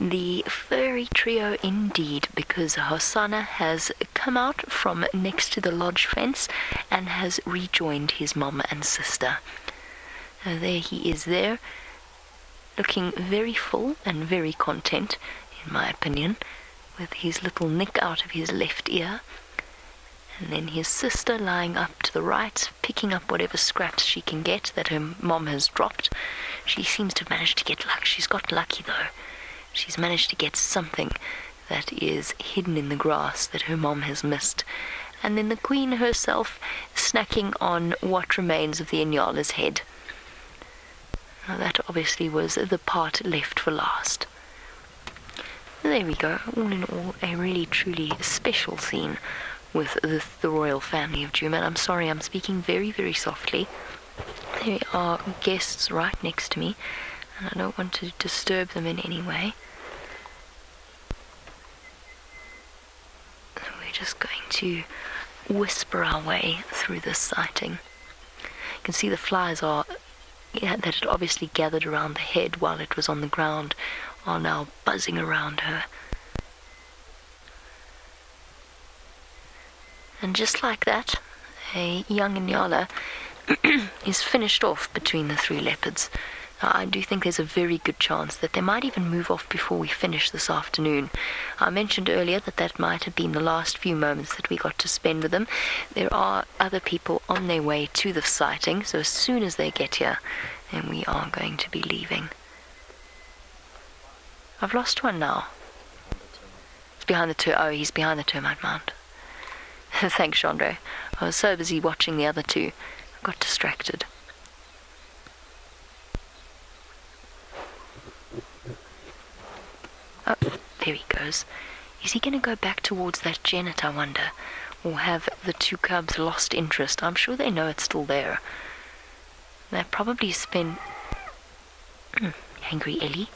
The furry trio indeed, because Hosana has come out from next to the lodge fence and has rejoined his mom and sister. Uh, there he is there, looking very full and very content, in my opinion, with his little nick out of his left ear. And then his sister lying up to the right, picking up whatever scraps she can get that her mom has dropped. She seems to have managed to get luck. She's got lucky though. She's managed to get something that is hidden in the grass that her mom has missed. And then the queen herself snacking on what remains of the Inyala's head. Now that obviously was the part left for last. There we go. All in all, a really truly special scene with the, the royal family of Djuma. I'm sorry, I'm speaking very, very softly. There are guests right next to me, and I don't want to disturb them in any way. We're just going to whisper our way through this sighting. You can see the flies are yeah, that had obviously gathered around the head while it was on the ground are now buzzing around her. And just like that, a young Inyala is finished off between the three leopards. I do think there's a very good chance that they might even move off before we finish this afternoon. I mentioned earlier that that might have been the last few moments that we got to spend with them. There are other people on their way to the sighting, so as soon as they get here, then we are going to be leaving. I've lost one now. It's behind the two. oh, he's behind the termite mound. Thanks, Chandra. I was so busy watching the other two, I got distracted. Oh, there he goes. Is he going to go back towards that genet, I wonder? Or have the two cubs lost interest? I'm sure they know it's still there. They probably spent... Hmm, Angry Ellie,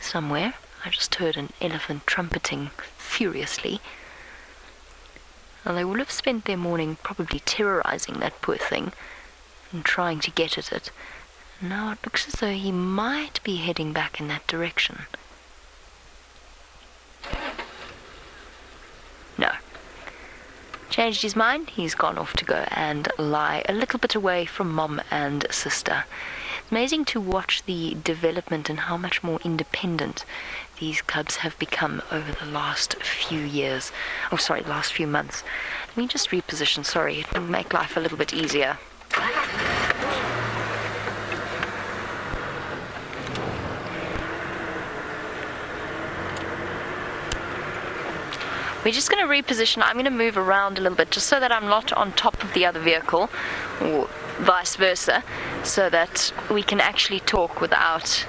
somewhere. I just heard an elephant trumpeting furiously. And they will have spent their morning probably terrorizing that poor thing and trying to get at it. Now it looks as though he might be heading back in that direction. No. Changed his mind. He's gone off to go and lie a little bit away from mom and sister. Amazing to watch the development and how much more independent these cubs have become over the last few years. Oh, sorry, last few months. Let me just reposition. Sorry, it will make life a little bit easier. We're just going to reposition. I'm going to move around a little bit just so that I'm not on top of the other vehicle or vice versa so that we can actually talk without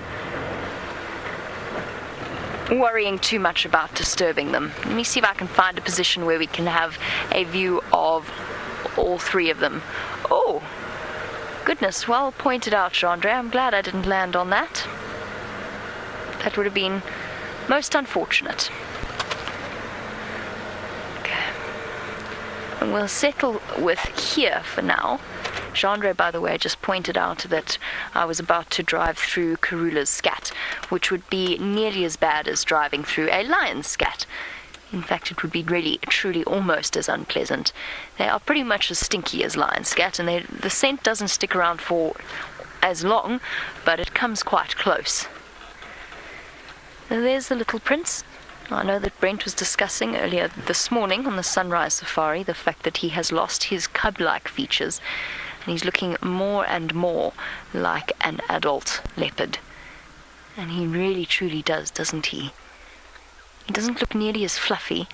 worrying too much about disturbing them. Let me see if I can find a position where we can have a view of all three of them. Oh, goodness, well pointed out, Chandra. I'm glad I didn't land on that. That would have been most unfortunate. And we'll settle with here for now. Chandra, by the way, just pointed out that I was about to drive through Karula's scat, which would be nearly as bad as driving through a lion's scat. In fact, it would be really, truly almost as unpleasant. They are pretty much as stinky as lion scat, and they, the scent doesn't stick around for as long, but it comes quite close. There's the little prince. I know that Brent was discussing earlier this morning on the sunrise safari the fact that he has lost his cub like features and he's looking more and more like an adult leopard. And he really truly does, doesn't he? He doesn't look nearly as fluffy.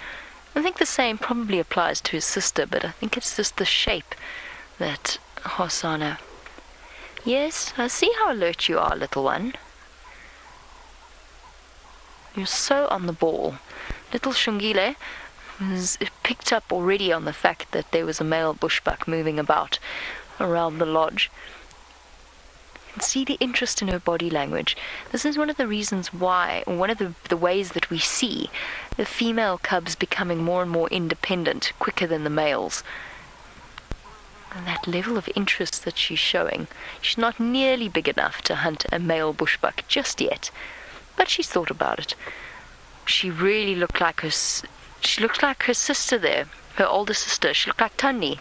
I think the same probably applies to his sister, but I think it's just the shape that Hosana. Yes, I see how alert you are, little one. You're so on the ball. Little Xongile was picked up already on the fact that there was a male bushbuck moving about around the lodge. You can see the interest in her body language. This is one of the reasons why, one of the, the ways that we see the female cubs becoming more and more independent quicker than the males. And that level of interest that she's showing. She's not nearly big enough to hunt a male bushbuck just yet, but she's thought about it. she really looked like her. She looked like her sister there, her older sister. She looked like Tani.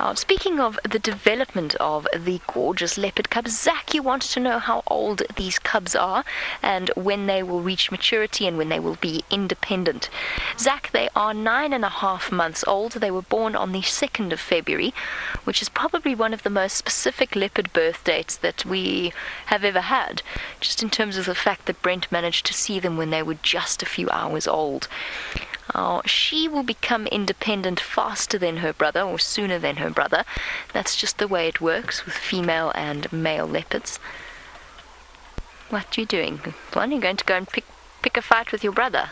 Uh, speaking of the development of the gorgeous leopard cubs, Zach, you wanted to know how old these cubs are and when they will reach maturity and when they will be independent. Zach, they are nine and a half months old. They were born on the 2nd of February, which is probably one of the most specific leopard birth dates that we have ever had, just in terms of the fact that Brent managed to see them when they were just a few hours old. Uh, she will become independent faster than her brother or sooner than her brother. That's just the way it works with female and male leopards. What are you doing? One, you going to go and pick pick a fight with your brother?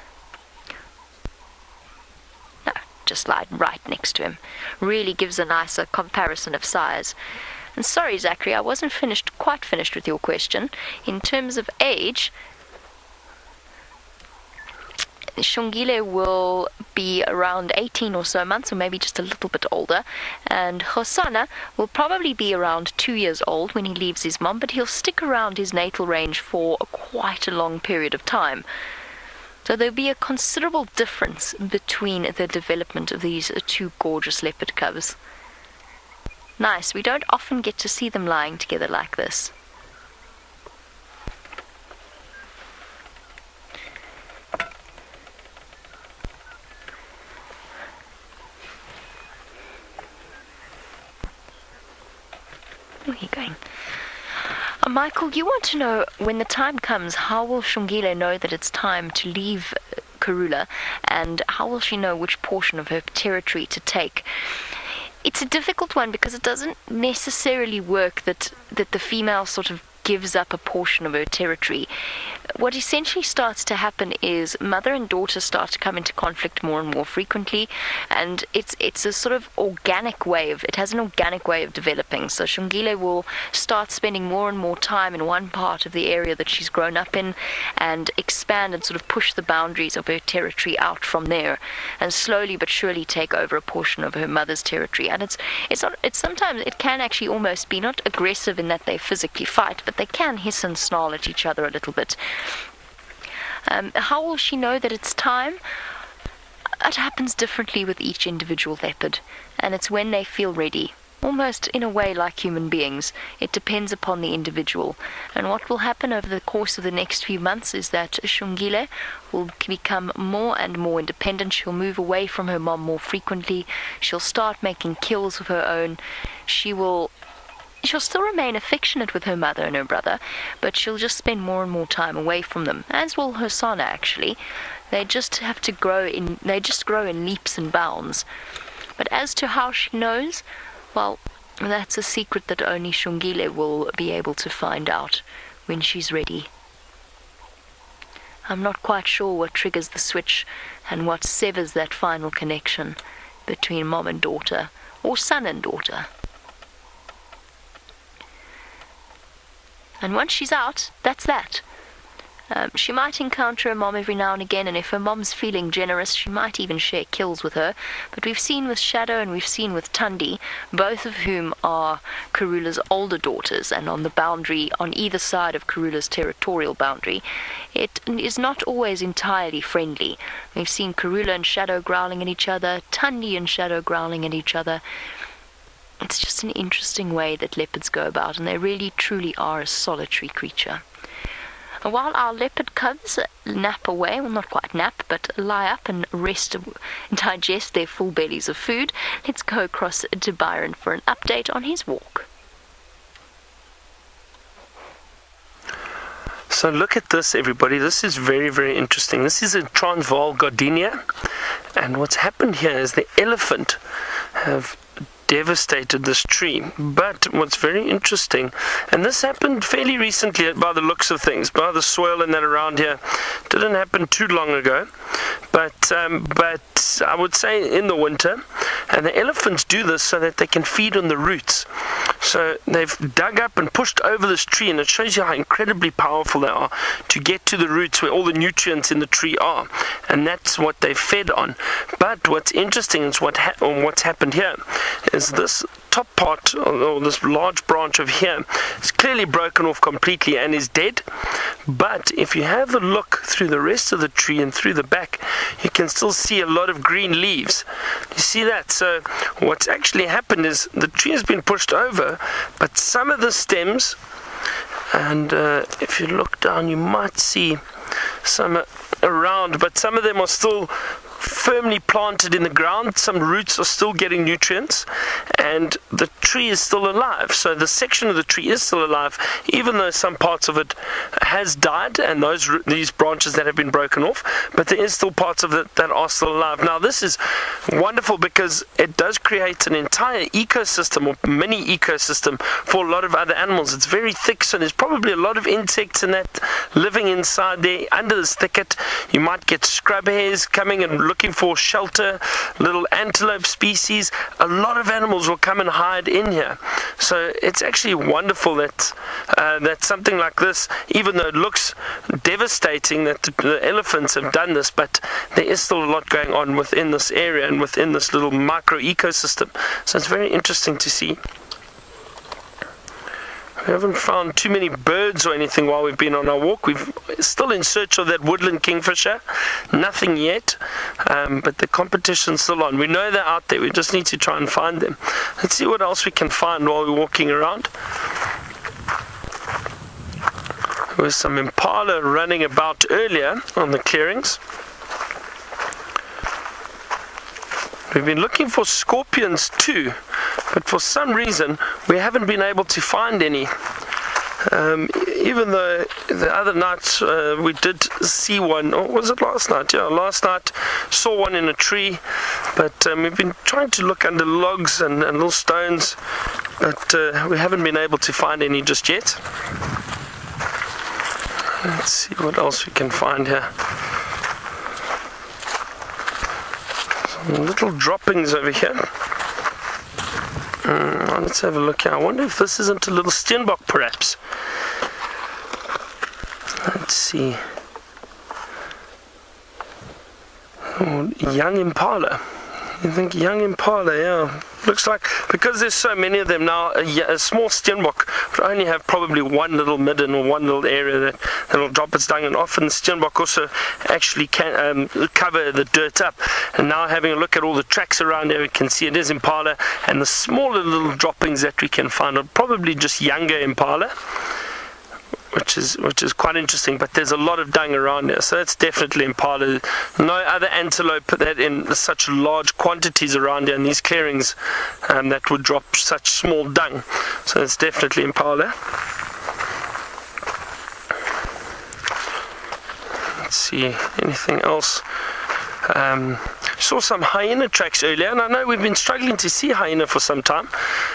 No, just lie right next to him. Really gives a nicer comparison of size. And sorry, Zachary, I wasn't finished quite finished with your question. In terms of age, Xongile will be around 18 or so months, or maybe just a little bit older. And Hosana will probably be around two years old when he leaves his mom, but he'll stick around his natal range for a quite a long period of time. So there'll be a considerable difference between the development of these two gorgeous leopard cubs. Nice, we don't often get to see them lying together like this. Where are you going? Uh, Michael, you want to know when the time comes, how will Xongile know that it's time to leave uh, Karula, and how will she know which portion of her territory to take? It's a difficult one because it doesn't necessarily work that that the female sort of gives up a portion of her territory. What essentially starts to happen is mother and daughter start to come into conflict more and more frequently, and it's it's a sort of organic way of it has an organic way of developing. So Xongile will start spending more and more time in one part of the area that she's grown up in, and expand and sort of push the boundaries of her territory out from there, and slowly but surely take over a portion of her mother's territory. And it's it's not it's sometimes it can actually almost be not aggressive in that they physically fight, but they can hiss and snarl at each other a little bit. Um, how will she know that it's time? It happens differently with each individual leopard, and it's when they feel ready. Almost in a way like human beings. It depends upon the individual. And what will happen over the course of the next few months is that Xongile will become more and more independent. She'll move away from her mom more frequently. She'll start making kills of her own. She will she'll still remain affectionate with her mother and her brother, but she'll just spend more and more time away from them, as will Hosana actually. They just have to grow in they just grow in leaps and bounds. But as to how she knows, well, that's a secret that only Xongile will be able to find out when she's ready. I'm not quite sure what triggers the switch and what severs that final connection between mom and daughter, or son and daughter. And once she's out, that's that. Um, she might encounter her mom every now and again, and if her mom's feeling generous, she might even share kills with her. But we've seen with Shadow and we've seen with Thandi, both of whom are Karula's older daughters, and on the boundary, on either side of Karula's territorial boundary, it is not always entirely friendly. We've seen Karula and Shadow growling at each other, Thandi and Shadow growling at each other it's just an interesting way that leopards go about, and they really truly are a solitary creature. And While our leopard cubs nap away, well, not quite nap, but lie up and rest and digest their full bellies of food, let's go across to Byron for an update on his walk. So look at this, everybody. This is very, very interesting. This is a Transvaal gardenia, and what's happened here is the elephant have devastated this tree. But what's very interesting, and this happened fairly recently by the looks of things, by the soil and that around here, didn't happen too long ago. But um, but I would say in the winter, and the elephants do this so that they can feed on the roots. So they've dug up and pushed over this tree, and it shows you how incredibly powerful they are to get to the roots where all the nutrients in the tree are, and that's what they fed on. But what's interesting is what ha- what's happened here is this top part, or this large branch of here, is clearly broken off completely and is dead. But if you have a look through the rest of the tree and through the back, you can still see a lot of green leaves. You see that? So what's actually happened is the tree has been pushed over, but some of the stems, and uh, if you look down, you might see some around, but some of them are still firmly planted in the ground. Some roots are still getting nutrients, and the tree is still alive. So the section of the tree is still alive, even though some parts of it has died, and those these branches that have been broken off. But there is still parts of it that are still alive. Now this is wonderful because it does create an entire ecosystem or mini ecosystem for a lot of other animals. It's very thick, so there's probably a lot of insects in that living inside there under this thicket. You might get scrub hares coming and looking for shelter, little antelope species. A lot of animals will come and hide in here. So it's actually wonderful that uh, that something like this, even though it looks devastating that the elephants have done this, but there is still a lot going on within this area and within this little micro ecosystem. So it's very interesting to see. We haven't found too many birds or anything while we've been on our walk. We're still in search of that woodland kingfisher. Nothing yet, um, but the competition's still on. We know they're out there. We just need to try and find them. Let's see what else we can find while we're walking around. There was some impala running about earlier on the clearings. We've been looking for scorpions too, but for some reason we haven't been able to find any. Um, even though the other night uh, we did see one, or was it last night? Yeah, last night saw one in a tree, but um, we've been trying to look under logs and, and little stones, but uh, we haven't been able to find any just yet. Let's see what else we can find here. Some little droppings over here. Mm, let's have a look here. I wonder if this isn't a little steenbok perhaps. Let's see. Oh, young impala. You think young impala, yeah. Looks like, because there's so many of them now, a, a small steenbok would only have probably one little midden or one little area that, that'll drop its dung. And often the steenbok also actually can um, cover the dirt up. And now having a look at all the tracks around there, we can see it is impala. And the smaller little droppings that we can find are probably just younger impala which is which is quite interesting. But there's a lot of dung around here, so that's definitely impala. No other antelope put that in such large quantities around here in these clearings um, that would drop such small dung. So it's definitely impala. Let's see anything else. Um, saw some hyena tracks earlier, and I know we've been struggling to see hyena for some time.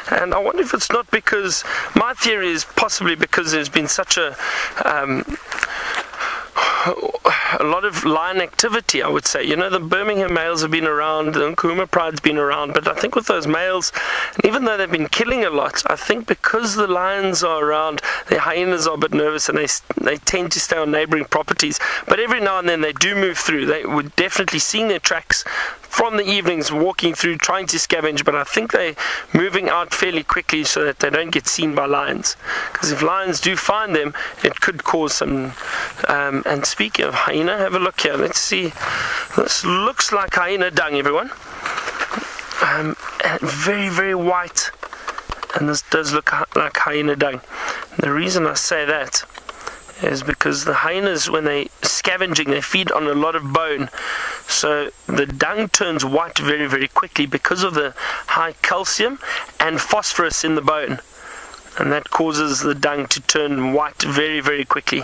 And I wonder if it's not because my theory is possibly because there's been such a um, a lot of lion activity, I would say. You know, the Birmingham males have been around, the Nkuhuma Pride's been around, but I think with those males, even though they've been killing a lot, I think because the lions are around, the hyenas are a bit nervous and they, they tend to stay on neighboring properties. But every now and then they do move through. They would definitely seeing their tracks from the evenings walking through trying to scavenge, but I think they're moving out fairly quickly so that they don't get seen by lions. Because if lions do find them, it could cause some. Um, and speaking of hyena, have a look here. Let's see. This looks like hyena dung, everyone. Um, very, very white. And this does look like hyena dung. The reason I say that is because the hyenas, when they scavenging, they feed on a lot of bone. So the dung turns white very, very quickly because of the high calcium and phosphorus in the bone. And that causes the dung to turn white very, very quickly.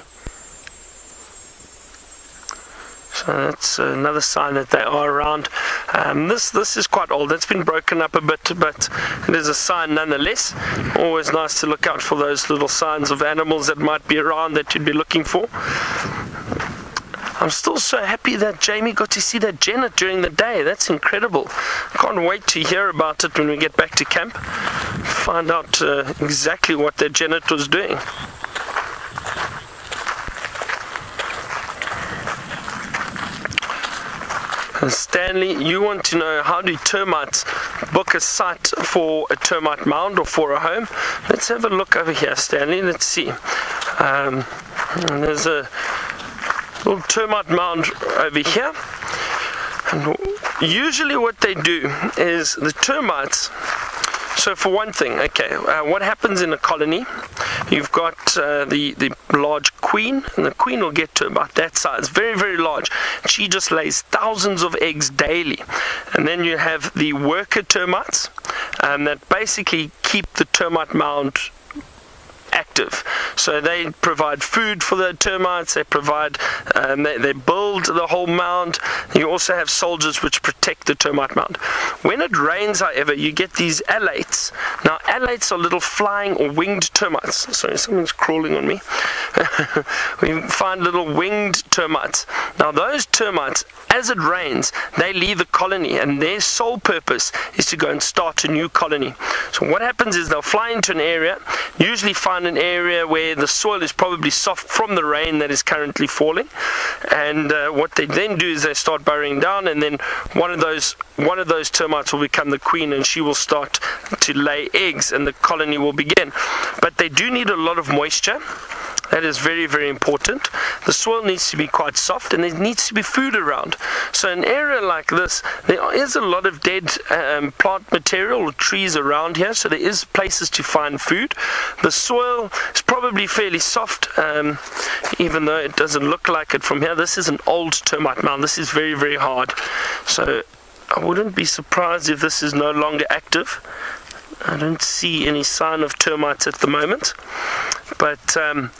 So that's another sign that they are around. Um, this this is quite old. It's been broken up a bit, but it is a sign nonetheless. Always nice to look out for those little signs of animals that might be around that you'd be looking for. I'm still so happy that Jamie got to see that genet during the day. That's incredible. Can't wait to hear about it when we get back to camp. Find out uh, exactly what that genet was doing. Stanley, you want to know how do termites book a site for a termite mound or for a home? Let's have a look over here, Stanley. Let's see. Um, there's a little termite mound over here. And usually, what they do is the termites so for one thing, okay, uh, what happens in a colony? You've got uh, the the large queen, and the queen will get to about that size, very very large. She just lays thousands of eggs daily, and then you have the worker termites, um, that basically keep the termite mound active. So they provide food for the termites, they provide, um, they, they build the whole mound. You also have soldiers which protect the termite mound. When it rains, however, you get these alates. Now, alates are little flying or winged termites. Sorry, someone's crawling on me. we find little winged termites. Now, those termites, as it rains, they leave the colony, and their sole purpose is to go and start a new colony. So, what happens is they'll fly into an area, usually find an area where the soil is probably soft from the rain that is currently falling. And uh, what they then do is they start burrowing down, and then one of those one of those termites will become the queen, and she will start to lay eggs, and the colony will begin. But they do need a lot of moisture. That is very, very important. The soil needs to be quite soft and there needs to be food around. So, an area like this, there is a lot of dead um, plant material or trees around here, so there is places to find food. The soil is probably fairly soft, um, even though it doesn't look like it from here. This is an old termite mound. This is very, very hard. So, I wouldn't be surprised if this is no longer active. I don't see any sign of termites at the moment, but. Um,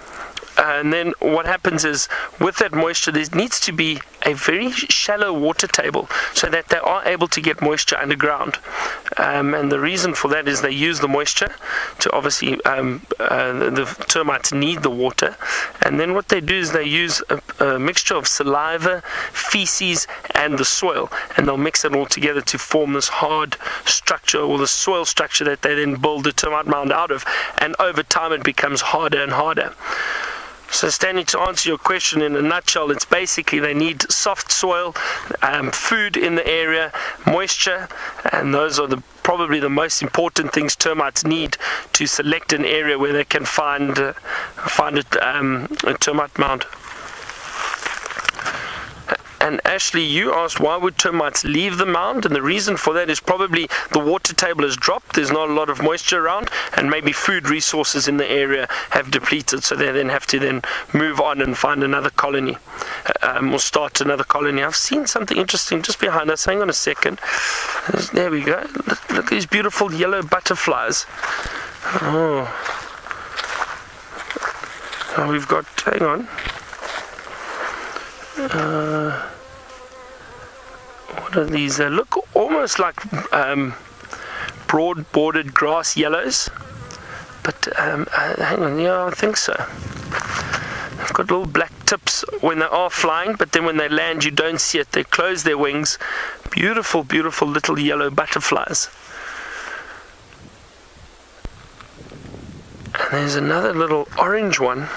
and then what happens is with that moisture there needs to be a very shallow water table so that they are able to get moisture underground. Um, and the reason for that is they use the moisture to obviously um, uh, the termites need the water. And then what they do is they use a, a mixture of saliva feces and the soil. And they'll mix it all together to form this hard structure or the soil structure that they then build the termite mound out of. And over time it becomes harder and harder so, Stanley, to answer your question in a nutshell, it's basically they need soft soil, um, food in the area, moisture, and those are the probably the most important things termites need to select an area where they can find uh, find um, a termite mound. And Ashley, you asked why would termites leave the mound, and the reason for that is probably the water table has dropped. There's not a lot of moisture around, and maybe food resources in the area have depleted, so they then have to then move on and find another colony, um, or start another colony. I've seen something interesting just behind us. Hang on a second. There we go. Look, look at these beautiful yellow butterflies. Oh. oh we've got. Hang on. Uh, what are these? They look almost like um, broad bordered grass yellows. But um, uh, hang on, yeah, I think so. They've got little black tips when they are flying, but then when they land, you don't see it. They close their wings. Beautiful, beautiful little yellow butterflies. And there's another little orange one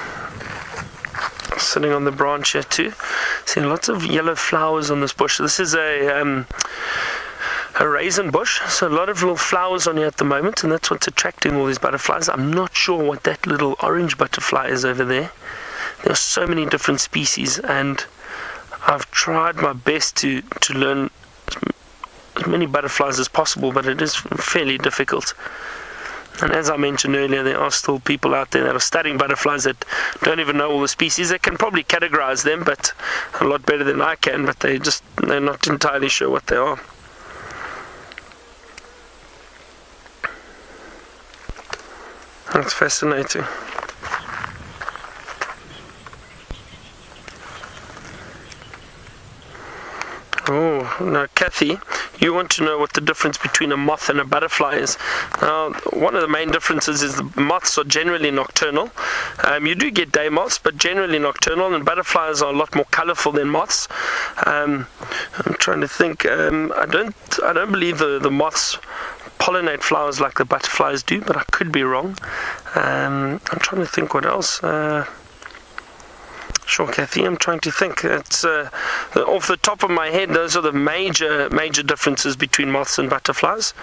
sitting on the branch here too. Seeing lots of yellow flowers on this bush. This is a um, a raisin bush, so a lot of little flowers on here at the moment, and that's what's attracting all these butterflies. I'm not sure what that little orange butterfly is over there. There are so many different species, and I've tried my best to to learn as many butterflies as possible, but it is fairly difficult. And as I mentioned earlier, there are still people out there that are studying butterflies that don't even know all the species. They can probably categorize them, but a lot better than I can, but they just they're not entirely sure what they are. That's fascinating. Oh, now Kathy, you want to know what the difference between a moth and a butterfly is. Now, one of the main differences is the moths are generally nocturnal. Um, you do get day moths, but generally nocturnal, and butterflies are a lot more colorful than moths. Um, I'm trying to think. Um, I don't, I don't believe the, the moths pollinate flowers like the butterflies do, but I could be wrong. Um, I'm trying to think what else. Uh, Sure, Kathy. I'm trying to think. It's uh, off the top of my head. Those are the major, major differences between moths and butterflies.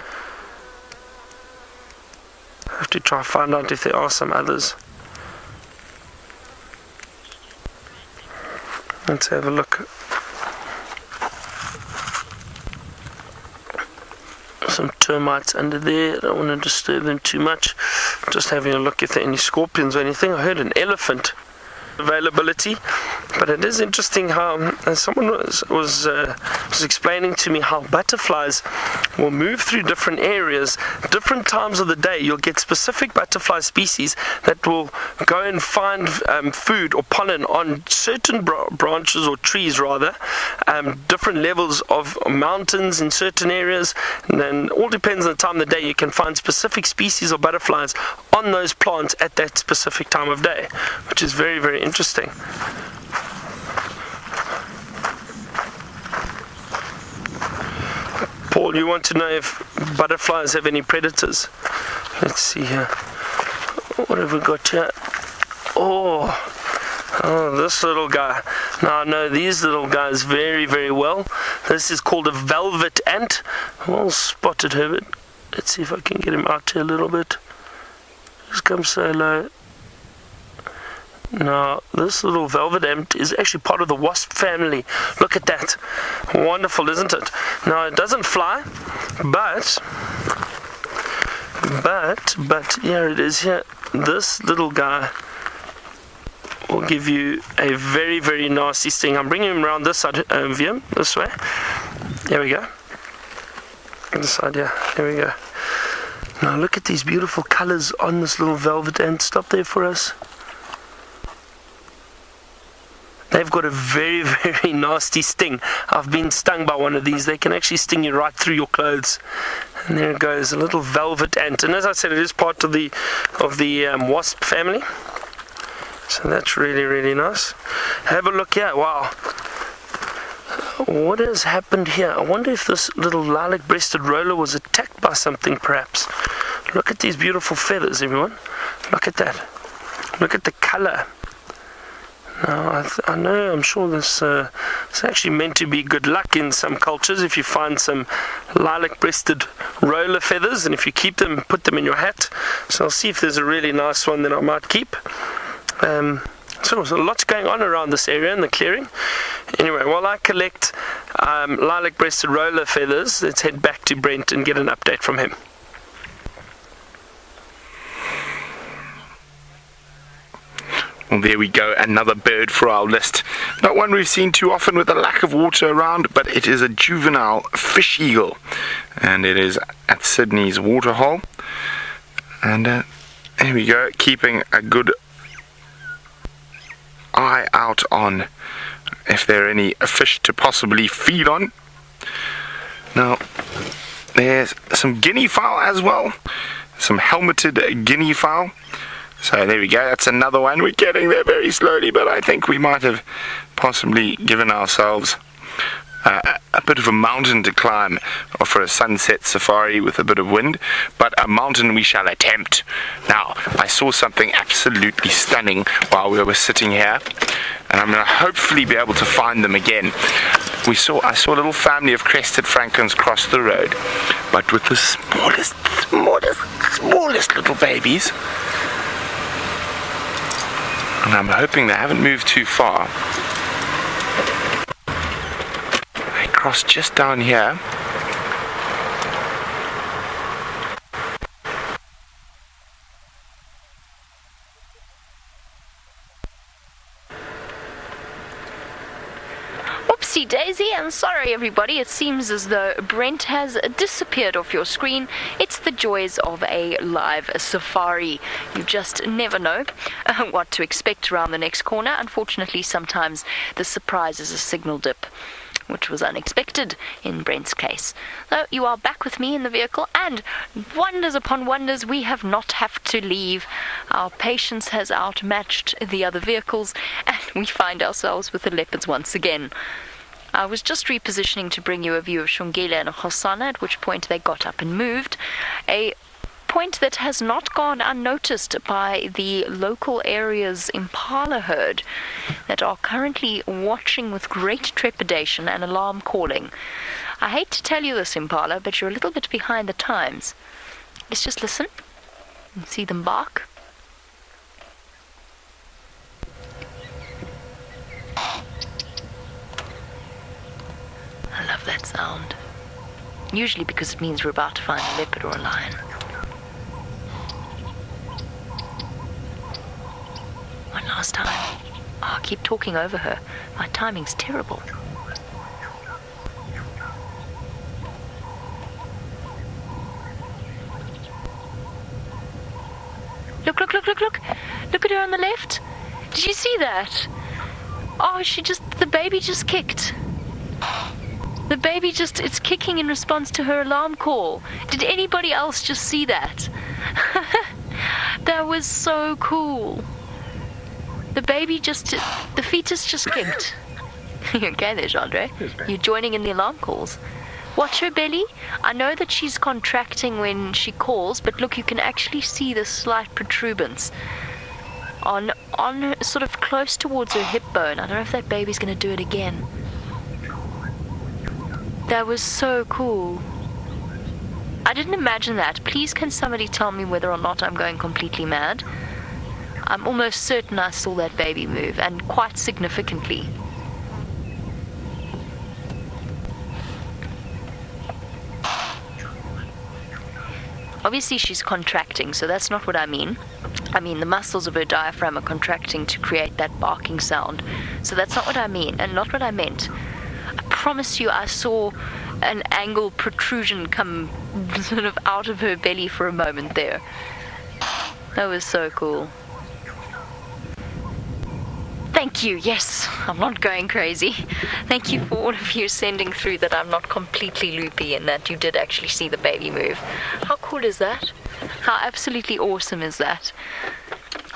I have to try and find out if there are some others. Let's have a look. Some termites under there. I don't want to disturb them too much. Just having a look if there are any scorpions or anything. I heard an elephant availability. But it is interesting how uh, someone was was, uh, was explaining to me how butterflies will move through different areas, different times of the day. You'll get specific butterfly species that will go and find um, food or pollen on certain br- branches or trees, rather, um, different levels of mountains in certain areas. And then all depends on the time of the day. You can find specific species of butterflies on those plants at that specific time of day, which is very, very interesting. Paul, you want to know if butterflies have any predators? Let's see here. What have we got here? Oh, oh, this little guy. Now I know these little guys very, very well. This is called a velvet ant. Well spotted, Herbert. Let's see if I can get him out here a little bit. Just come so low. Now, this little velvet ant is actually part of the wasp family. Look at that. Wonderful, isn't it? Now, it doesn't fly, but, but, but, here it is here. This little guy will give you a very, very nasty sting. I'm bringing him around this side um, of him, this way. There we go. This side, yeah. There we go. Now, look at these beautiful colors on this little velvet ant. Stop there for us. They've got a very, very nasty sting. I've been stung by one of these. They can actually sting you right through your clothes. And there it goes, a little velvet ant. And as I said, it is part of the of the um, wasp family. So that's really, really nice. Have a look here. Wow. What has happened here? I wonder if this little lilac-breasted roller was attacked by something, perhaps. Look at these beautiful feathers, everyone. Look at that. Look at the color. Now, I, th- I, know, I'm sure this uh, it's actually meant to be good luck in some cultures. If you find some lilac-breasted roller feathers, and if you keep them, put them in your hat. So I'll see if there's a really nice one that I might keep. Um, so there's lots going on around this area in the clearing. Anyway, while I collect um, lilac-breasted roller feathers, let's head back to Brent and get an update from him. Well, there we go, another bird for our list. Not one we've seen too often with a lack of water around, but it is a juvenile fish eagle. And it is at Sydney's waterhole. And uh, there we go, keeping a good eye out on if there are any fish to possibly feed on. Now, there's some guinea fowl as well, some helmeted guinea fowl. So there we go, that's another one. We're getting there very slowly, but I think we might have possibly given ourselves uh, a bit of a mountain to climb for a sunset safari with a bit of wind, but a mountain we shall attempt. Now, I saw something absolutely stunning while we were sitting here, and I'm going to hopefully be able to find them again. We saw I saw a little family of crested francolins cross the road, but with the smallest, smallest, smallest little babies and I'm hoping they haven't moved too far. They cross just down here. Oopsie daisy, and sorry everybody, it seems as though Brent has disappeared off your screen. It's the joys of a live safari. You just never know uh, what to expect around the next corner. Unfortunately, sometimes the surprise is a signal dip which was unexpected in Brent's case. So you are back with me in the vehicle, and wonders upon wonders, we have not have to leave. Our patience has outmatched the other vehicles, and we find ourselves with the leopards once again. I was just repositioning to bring you a view of Xongile and Hosana, at which point they got up and moved. A point that has not gone unnoticed by the local area's impala herd that are currently watching with great trepidation and alarm calling. I hate to tell you this, impala, but you're a little bit behind the times. Let's just listen and see them bark. I love that sound. Usually because it means we're about to find a leopard or a lion. One last time. Oh, I keep talking over her. My timing's terrible. Look, look, look, look, look. Look at her on the left. Did you see that? Oh, she just, the baby just kicked. The baby just, it's kicking in response to her alarm call. Did anybody else just see that? that was so cool. The baby just, the fetus just kicked. you okay there, Chandra. You're joining in the alarm calls. Watch her belly. I know that she's contracting when she calls, but look, you can actually see the slight protuberance on on sort of close towards her hip bone. I don't know if that baby's going to do it again. That was so cool. I didn't imagine that. Please, can somebody tell me whether or not I'm going completely mad? I'm almost certain I saw that baby move, and quite significantly. Obviously, she's contracting, so that's not what I mean. I mean, the muscles of her diaphragm are contracting to create that barking sound. So that's not what I mean, and not what I meant. Promise you, I saw an angle protrusion come sort of out of her belly for a moment there. That was so cool. Thank you. Yes, I'm not going crazy. Thank you for all of you sending through that I'm not completely loopy and that you did actually see the baby move. How cool is that? How absolutely awesome is that?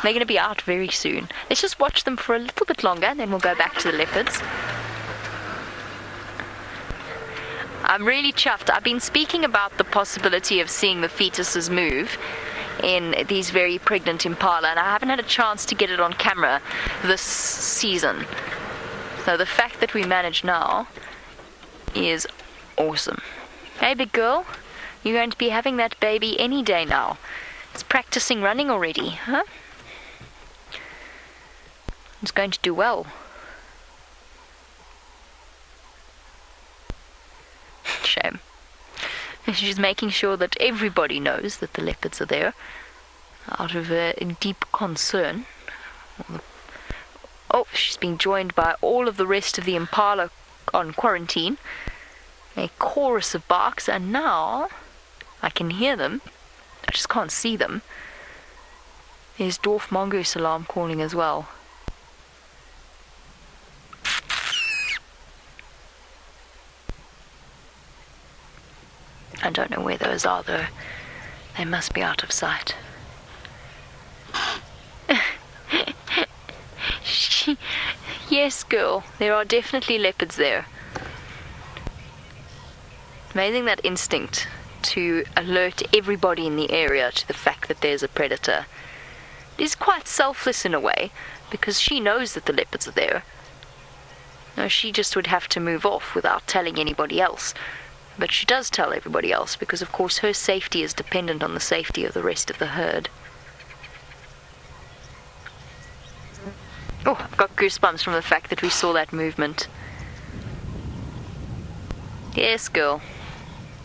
They're going to be out very soon. Let's just watch them for a little bit longer and then we'll go back to the leopards. I'm really chuffed. I've been speaking about the possibility of seeing the fetuses move in these very pregnant impala, and I haven't had a chance to get it on camera this season. So the fact that we manage now is awesome. Hey, big girl, you're going to be having that baby any day now. It's practicing running already, huh? It's going to do well. Shame. She's making sure that everybody knows that the leopards are there out of uh, a deep concern. Oh, she's being joined by all of the rest of the impala on quarantine. A chorus of barks, and now I can hear them. I just can't see them. There's dwarf mongoose alarm calling as well. Don't know where those are though. They must be out of sight. yes, girl, there are definitely leopards there. Amazing that instinct to alert everybody in the area to the fact that there's a predator. It is quite selfless in a way, because she knows that the leopards are there. No, she just would have to move off without telling anybody else. But she does tell everybody else because, of course, her safety is dependent on the safety of the rest of the herd. Oh, I've got goosebumps from the fact that we saw that movement. Yes, girl.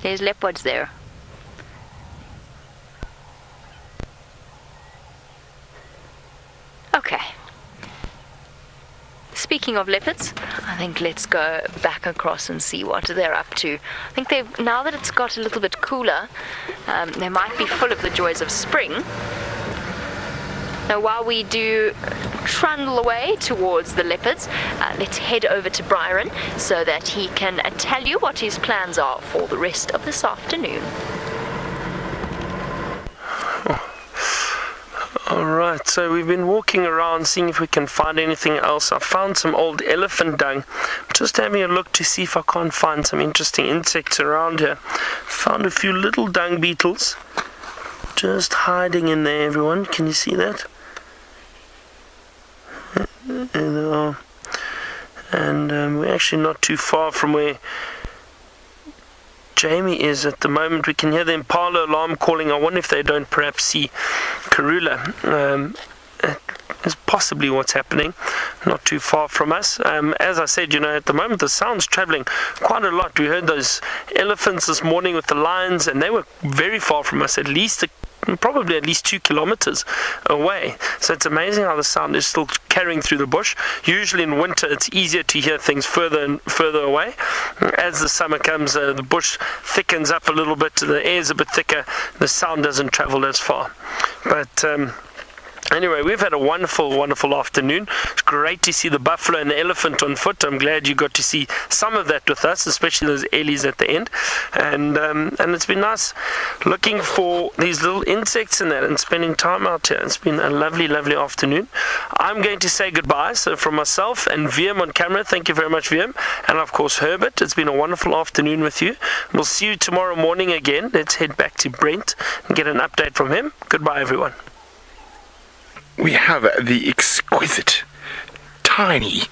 There's leopards there. Okay. Speaking of leopards, I think let's go back across and see what they're up to. I think they've now that it's got a little bit cooler, um, they might be full of the joys of spring. Now, while we do trundle away towards the leopards, uh, let's head over to Byron so that he can uh, tell you what his plans are for the rest of this afternoon. Alright, so we've been walking around seeing if we can find anything else. I found some old elephant dung. Just having a look to see if I can't find some interesting insects around here. Found a few little dung beetles. just hiding in there, everyone. Can you see that? And um, we're actually not too far from where Jamie is at the moment. We can hear the Impala alarm calling. I wonder if they don't perhaps see Karula. Um, is possibly what's happening, not too far from us. Um, as I said, you know, at the moment the sound's traveling quite a lot. We heard those elephants this morning with the lions, and they were very far from us, at least a probably at least two kilometers away. So it's amazing how the sound is still carrying through the bush. Usually in winter, it's easier to hear things further and further away. As the summer comes, uh, the bush thickens up a little bit, the air is a bit thicker, the sound doesn't travel as far. But um, Anyway, we've had a wonderful, wonderful afternoon. It's great to see the buffalo and the elephant on foot. I'm glad you got to see some of that with us, especially those ellies at the end. And um, and it's been nice looking for these little insects in that and spending time out here. It's been a lovely, lovely afternoon. I'm going to say goodbye. So from myself and VM on camera, thank you very much, VM, and of course Herbert. It's been a wonderful afternoon with you. We'll see you tomorrow morning again. Let's head back to Brent and get an update from him. Goodbye, everyone we have the exquisite, tiny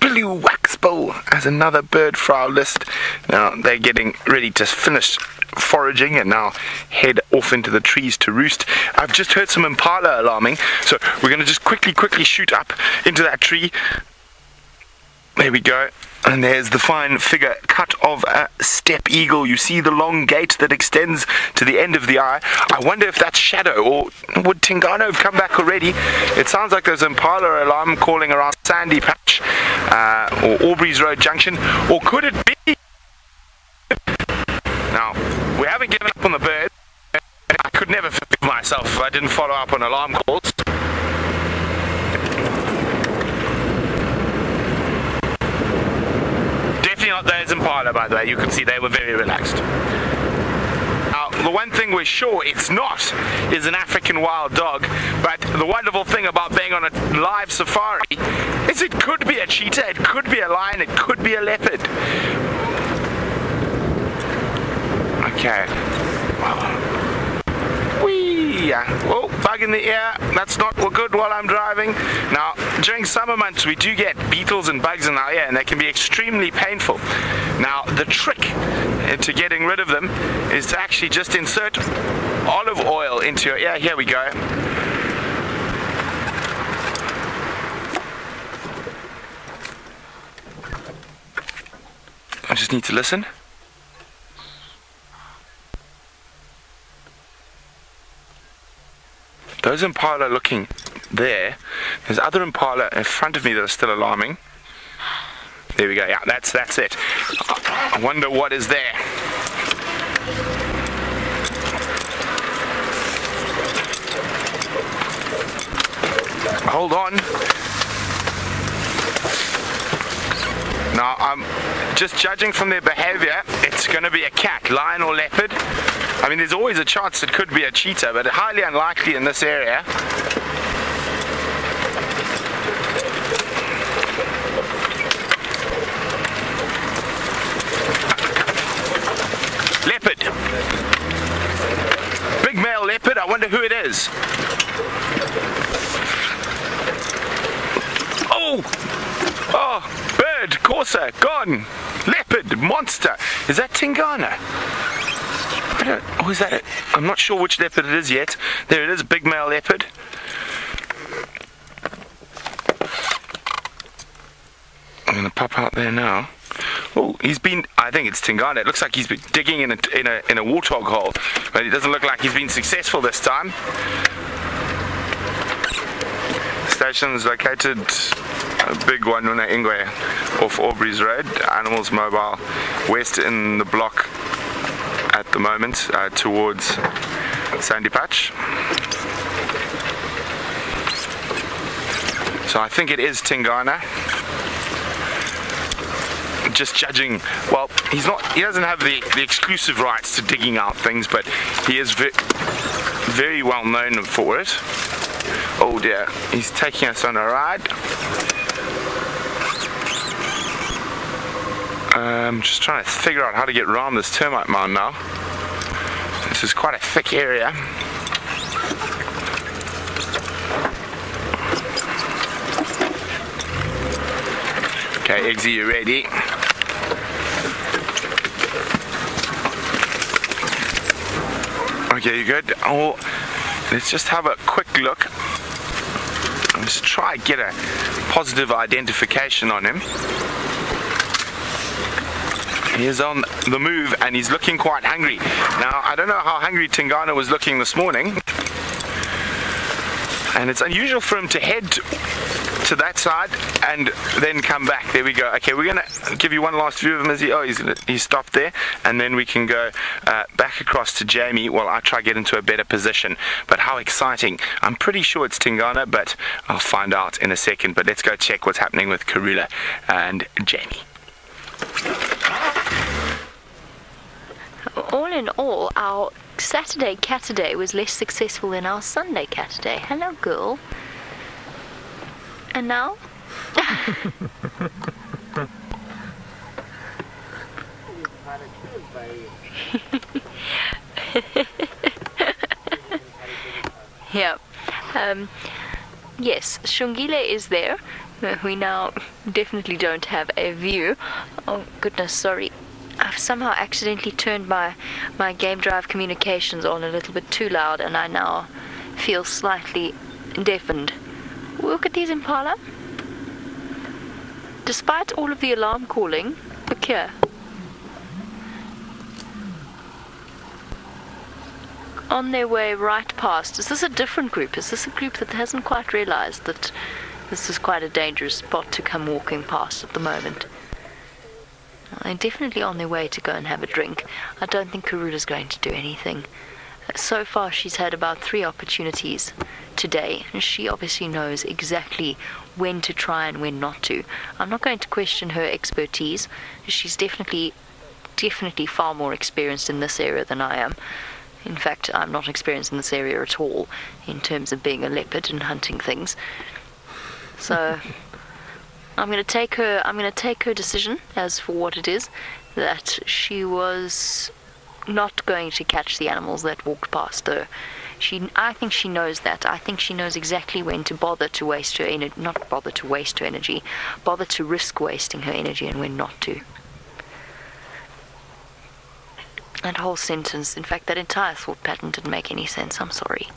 blue wax bill as another bird for our list. Now they're getting ready to finish foraging and now head off into the trees to roost. I've just heard some impala alarming, so we're going to just quickly, quickly shoot up into that tree. There we go. And there's the fine figure cut of a steppe eagle. You see the long gait that extends to the end of the eye. I wonder if that's Shadow, or would Tingana have come back already? It sounds like there's an Impala alarm calling around Sandy Patch, uh, or Aubrey's Road Junction, or could it be? Now, we haven't given up on the bird. I could never forgive myself if I didn't follow up on alarm calls. Definitely not those Impala, by the way. You can see they were very relaxed. Now, the one thing we're sure it's not is an African wild dog, but the wonderful thing about being on a live safari is it could be a cheetah, it could be a lion, it could be a leopard. Okay. Whee! Oh, bug in the ear. That's not good while I'm driving. Now, during summer months, we do get beetles and bugs in our ear, and they can be extremely painful. Now, the trick to getting rid of them is to actually just insert olive oil into your ear. Here we go. I just need to listen. Those impala looking there, there's other impala in front of me that are still alarming. There we go, yeah, that's, that's it. I wonder what is there. Hold on. Now, I'm just judging from their behavior, it's going to be a cat, lion or leopard. I mean, there's always a chance it could be a cheetah, but highly unlikely in this area. Leopard. Big male leopard, I wonder who it is. Oh! Oh, bird, corsair, gone. Leopard, monster. Is that Tingana? Oh, is that it? I'm not sure which leopard it is yet. There it is, big male leopard. I'm gonna pop out there now. Oh, he's been. I think it's Tingana. It looks like he's been digging in a in a in a warthog hole, but it doesn't look like he's been successful this time. Station is located big one, Nuna Ingwe, off Aubrey's Road, Animals Mobile, west in the block at the moment uh, towards Sandy Patch. So I think it is Tingana. Just judging, well, he's not, he doesn't have the, the exclusive rights to digging out things, but he is ve very well known for it. Oh dear, he's taking us on a ride. Um, just trying to figure out how to get around this termite mound now. This is quite a thick area. Okay, Eggsy, you ready? Okay, you good? Oh, let's just have a quick look. Let's try get a positive identification on him. He is on the move and he's looking quite hungry. Now, I don't know how hungry Tingana was looking this morning. And it's unusual for him to head to that side and then come back. There we go. Okay, we're going to give you one last view of him as he, oh, he's, stopped there. And then we can go uh, back across to Jamie while I try get into a better position. But how exciting. I'm pretty sure it's Tingana, but I'll find out in a second. But let's go check what's happening with Karula and Jamie. All in all, our Saturday Catterday was less successful than our Sunday Catterday. Hello, girl. And now? yeah. Um, yes, Xongile is there. Uh, We now definitely don't have a view. Oh, goodness, sorry. I've somehow accidentally turned my, my game drive communications on a little bit too loud, and I now feel slightly deafened. Look at these Impala. Despite all of the alarm calling, look here. On their way right past. Is this a different group? Is this a group that hasn't quite realized that this is quite a dangerous spot to come walking past at the moment? They're definitely on their way to go and have a drink. I don't think Karula's going to do anything. So far, she's had about three opportunities today, and she obviously knows exactly when to try and when not to. I'm not going to question her expertise. She's definitely, definitely far more experienced in this area than I am. In fact, I'm not experienced in this area at all in terms of being a leopard and hunting things. So. I'm going to take her. I'm going to take her decision as for what it is that she was not going to catch the animals that walked past her. She, I think she knows that. I think she knows exactly when to bother to waste her energy, not bother to waste her energy, bother to risk wasting her energy, and when not to. That whole sentence, in fact, that entire thought pattern didn't make any sense. I'm sorry.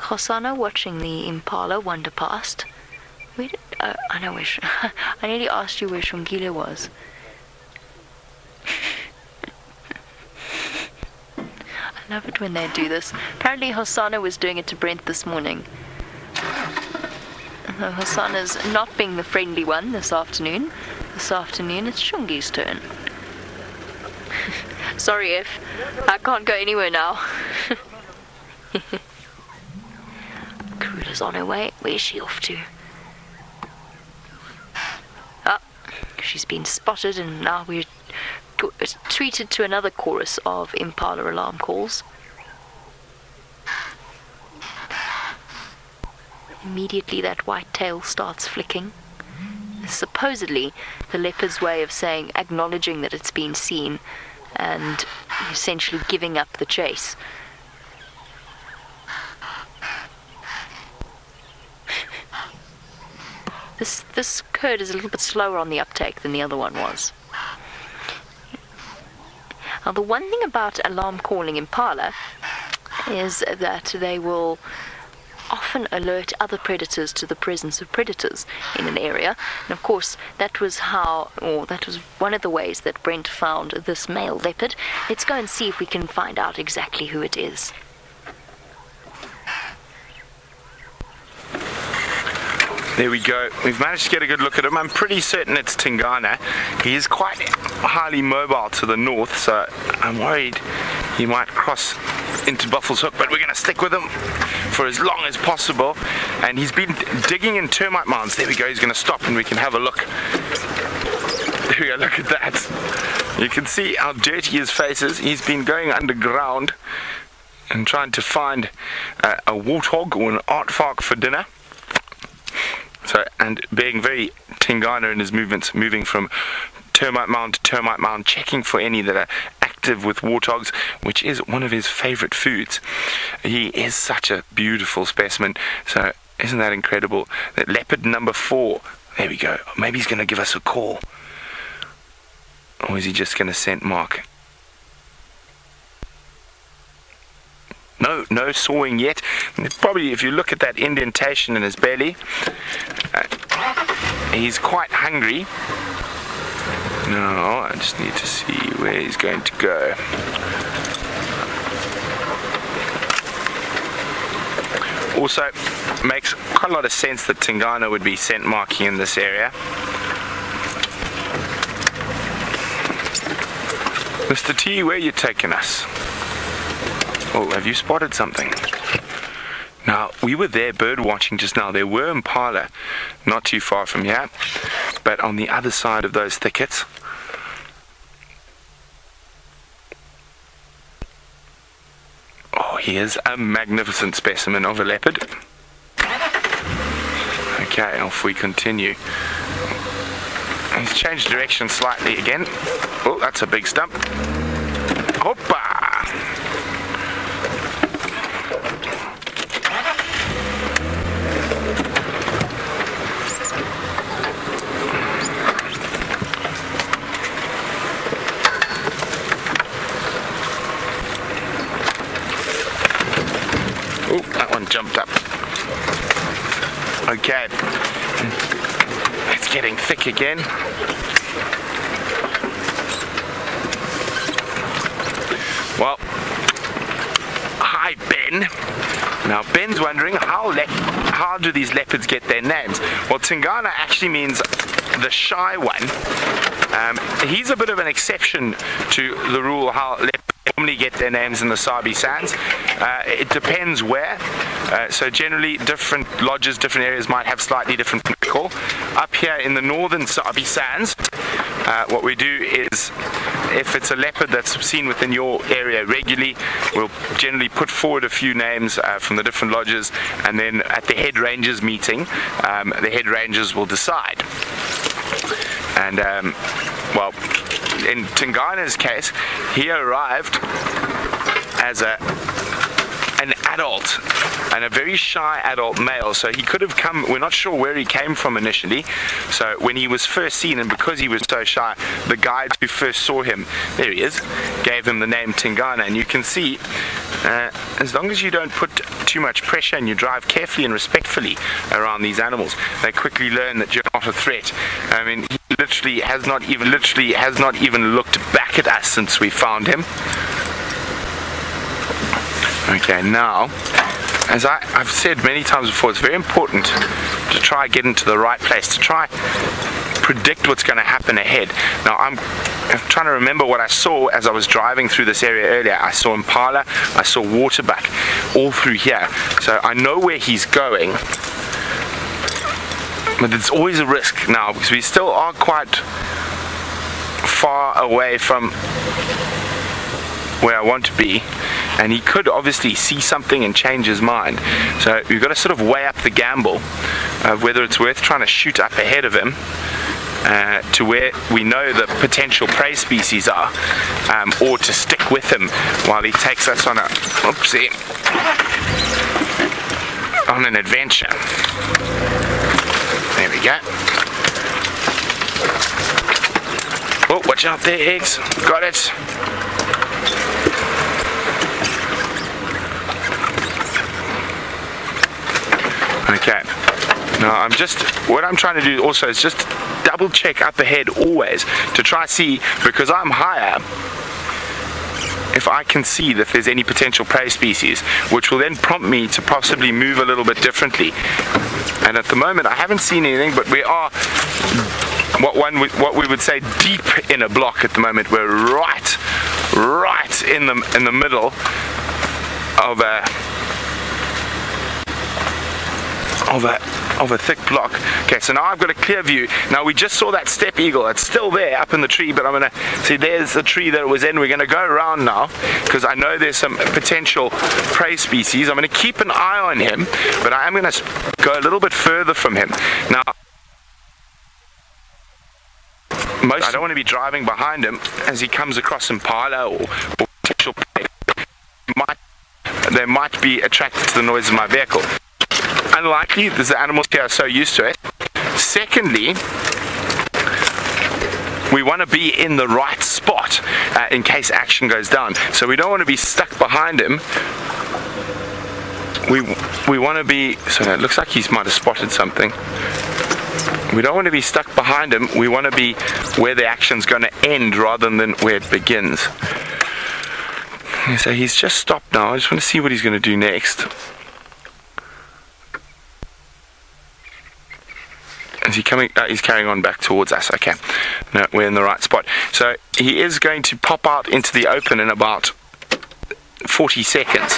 Hosana watching the impala wander past. Where did, uh, I know. I nearly asked you where Xongile was. I love it when they do this. Apparently, Hosana was doing it to Brent this morning. Hosana's not being the friendly one this afternoon. This afternoon, it's Shungi's turn. Sorry if I can't go anywhere now. Karula's on her way. Where's she off to? She's been spotted, and now we're t- uh, treated to another chorus of Impala alarm calls. Immediately, that white tail starts flicking. Supposedly, the leopard's way of saying, acknowledging that it's been seen, and essentially giving up the chase. This this curd is a little bit slower on the uptake than the other one was. Now, the one thing about alarm calling impala is that they will often alert other predators to the presence of predators in an area. And of course, that was how, or that was one of the ways that Brent found this male leopard. Let's go and see if we can find out exactly who it is. There we go. We've managed to get a good look at him. I'm pretty certain it's Tingana. He is quite highly mobile to the north, so I'm worried he might cross into Buffelshoek, but we're going to stick with him for as long as possible. And he's been digging in termite mounds. There we go. He's going to stop and we can have a look. There we go. Look at that. You can see how dirty his face is. He's been going underground and trying to find uh, a warthog or an aardvark for dinner. So, and being very Tingana in his movements, moving from termite mound to termite mound, checking for any that are active with warthogs, which is one of his favorite foods. He is such a beautiful specimen. So, Isn't that incredible? That leopard number four. There we go. Maybe he's going to give us a call. Or is he just going to scent mark? No, no sawing yet. Probably, if you look at that indentation in his belly, uh, he's quite hungry. No, I just need to see where he's going to go. Also, makes quite a lot of sense that Tingana would be scent marking in this area. Mr. T, where are you taking us? Oh, have you spotted something? Now, we were there bird watching just now. There were impala not too far from here, but on the other side of those thickets. Oh, here's a magnificent specimen of a leopard. Okay, off we continue. He's changed direction slightly again. Oh, that's a big stump. Hoppa! Oh, that one jumped up. Okay. It's getting thick again. Well, hi Ben. Now Ben's wondering how le- how do these leopards get their names? Well, Tingana actually means the shy one. Um, he's a bit of an exception to the rule how leopards normally get their names in the Sabi Sands. Uh, it depends where. Uh, so generally, different lodges, different areas might have slightly different protocol. Up here in the northern Sabi Sands, uh, what we do is, if it's a leopard that's seen within your area regularly, we'll generally put forward a few names uh, from the different lodges, and then at the head rangers meeting, um, the head rangers will decide. And um, well, in Tingana's case, he arrived as a an adult and a very shy adult male. So he could have come, we're not sure where he came from initially. So when he was first seen, and because he was so shy, the guide who first saw him, there he is, gave him the name Tingana. And you can see, uh, as long as you don't put too much pressure and you drive carefully and respectfully around these animals, they quickly learn that you're not a threat. I mean, he literally has not even, literally has not even looked back at us since we found him. Okay, now, as I, have said many times before, it's very important to try get into the right place, to try predict what's going to happen ahead. Now, I'm, I'm trying to remember what I saw as I was driving through this area earlier. I saw impala, I saw waterbuck, all through here. So I know where he's going. But it's always a risk now because we still are quite far away from where I want to be and he could obviously see something and change his mind. So we've got to sort of weigh up the gamble of whether it's worth trying to shoot up ahead of him. Uh, to where we know the potential prey species are, um, or to stick with him while he takes us on a oopsie, on an adventure. There we go. Oh, watch out there, eggs. Got it. Okay. Now I'm just what I'm trying to do also is just double check up ahead always to try see because I'm higher if I can see that there's any potential prey species, which will then prompt me to possibly move a little bit differently. And at the moment, I haven't seen anything, but we are what one would, what we would say deep in a block at the moment. We're right, right in the in the middle of a of a of a thick block. Okay, so now I've got a clear view. Now we just saw that steppe eagle. It's still there up in the tree, but I'm gonna see there's the tree that it was in. We're gonna go around now because I know there's some potential prey species. I'm gonna keep an eye on him, but I am gonna go a little bit further from him. Now most I don't want to be driving behind him as he comes across impala or, or potential prey. Might, they might be attracted to the noise of my vehicle. Unlikely. There's the animals here are so used to it. Secondly, we want to be in the right spot uh, in case action goes down. So we don't want to be stuck behind him. We we want to be. So it looks like he might have spotted something. We don't want to be stuck behind him. We want to be where the action's going to end rather than where it begins. So he's just stopped now. I just want to see what he's going to do next. Is he coming? Uh, he's carrying on back towards us. Okay. No, we're in the right spot. So he is going to pop out into the open in about 40 seconds.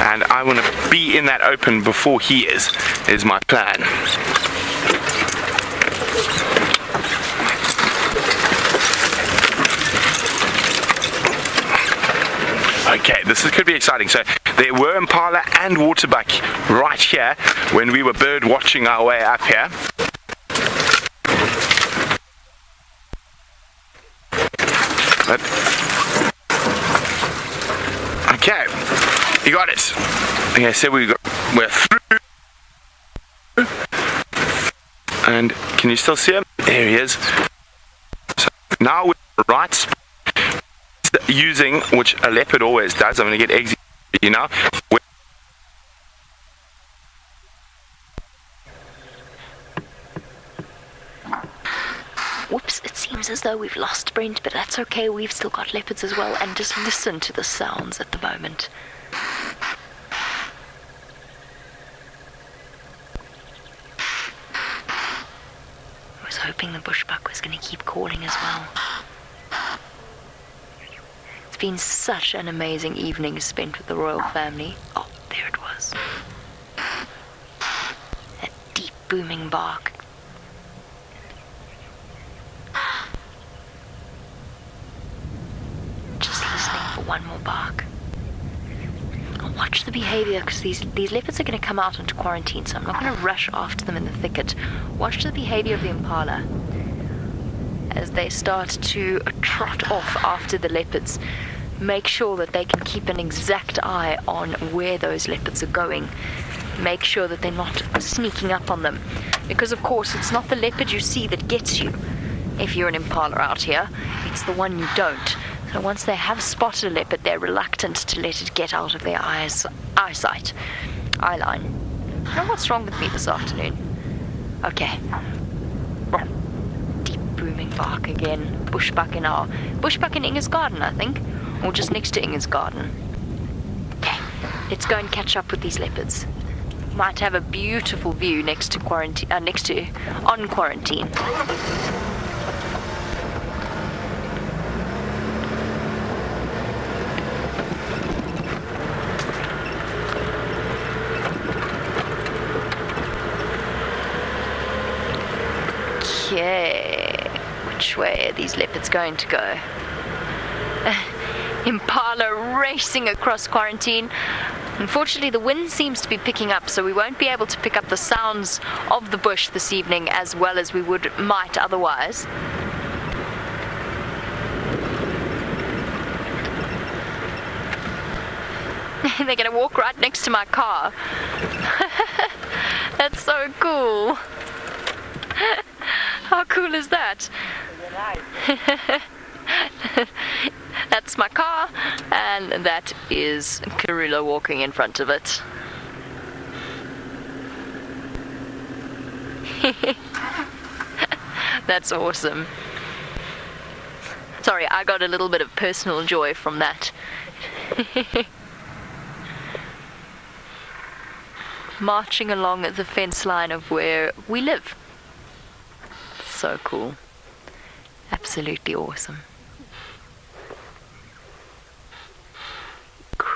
And I want to be in that open before he is, is my plan. Okay, this is, could be exciting. So there were impala and waterbuck right here when we were bird watching our way up here. Okay, you got it. Okay, so we got we're through. And can you still see him? There he is. So now we're right using, which a leopard always does. I'm going to get eggs, you know. Whoops, it seems as though we've lost Brent, but that's okay. We've still got leopards as well, and just listen to the sounds at the moment. I was hoping the bushbuck was going to keep calling as well It's been such an amazing evening spent with the royal family. Oh, there it was. That deep booming bark. Just listening for one more bark. Watch the behavior because these, these leopards are going to come out into quarantine, so I'm not going to rush after them in the thicket. Watch the behavior of the impala as they start to trot off after the leopards make sure that they can keep an exact eye on where those leopards are going. Make sure that they're not sneaking up on them. Because, of course, it's not the leopard you see that gets you. If you're an impala out here, it's the one you don't. So once they have spotted a leopard, they're reluctant to let it get out of their eyes, eyesight, eyeline. I know what's wrong with me this afternoon. Okay. Deep booming bark again. Bushbuck in our bushbuck in Inger's garden, I think or just next to Inger's garden. Okay, let's go and catch up with these leopards. Might have a beautiful view next to quarantine, uh, next to on quarantine. Okay, which way are these leopards going to go? Uh, Impala racing across quarantine. Unfortunately, the wind seems to be picking up, so we won't be able to pick up the sounds of the bush this evening as well as we would might otherwise. They're going to walk right next to my car. That's so cool. How cool is that? That's my car, and that is Karula walking in front of it. That's awesome. Sorry, I got a little bit of personal joy from that. Marching along the fence line of where we live. So cool. Absolutely awesome.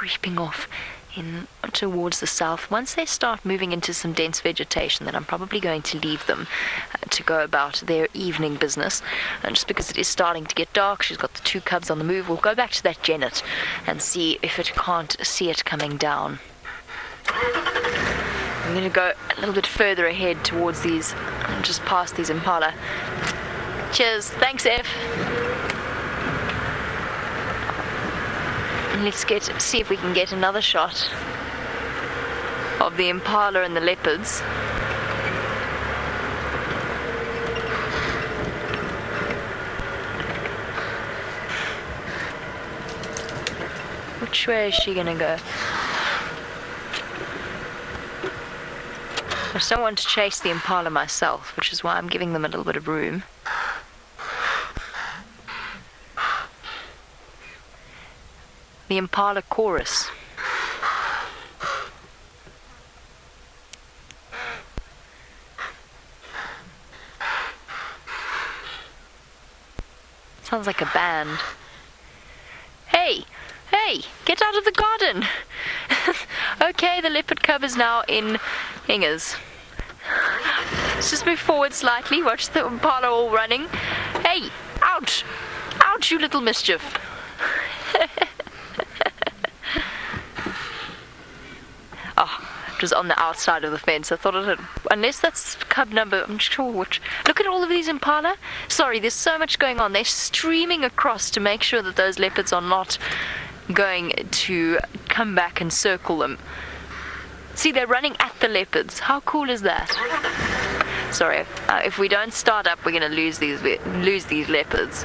creeping off in towards the south. Once they start moving into some dense vegetation, then I'm probably going to leave them uh, to go about their evening business. And just because it is starting to get dark, she's got the two cubs on the move. We'll go back to that genet and see if it can't see it coming down. I'm going to go a little bit further ahead towards these, just past these impala. Cheers. Thanks, F. Let's get see if we can get another shot of the impala and the leopards. Which way is she gonna go? I just don't want to chase the impala myself, which is why I'm giving them a little bit of room. The impala chorus. Sounds like a band. Hey, hey, get out of the garden! okay, the leopard cub is now in hangers. Let's just move forward slightly, watch the impala all running. Hey, out! Out, you little mischief! It was on the outside of the fence. I thought it had, unless that's cub number, I'm sure which. Look at all of these impala. Sorry, there's so much going on. They're streaming across to make sure that those leopards are not going to come back and circle them. See, they're running at the leopards. How cool is that? Sorry, uh, if we don't start up, we're going to lose these lose these leopards.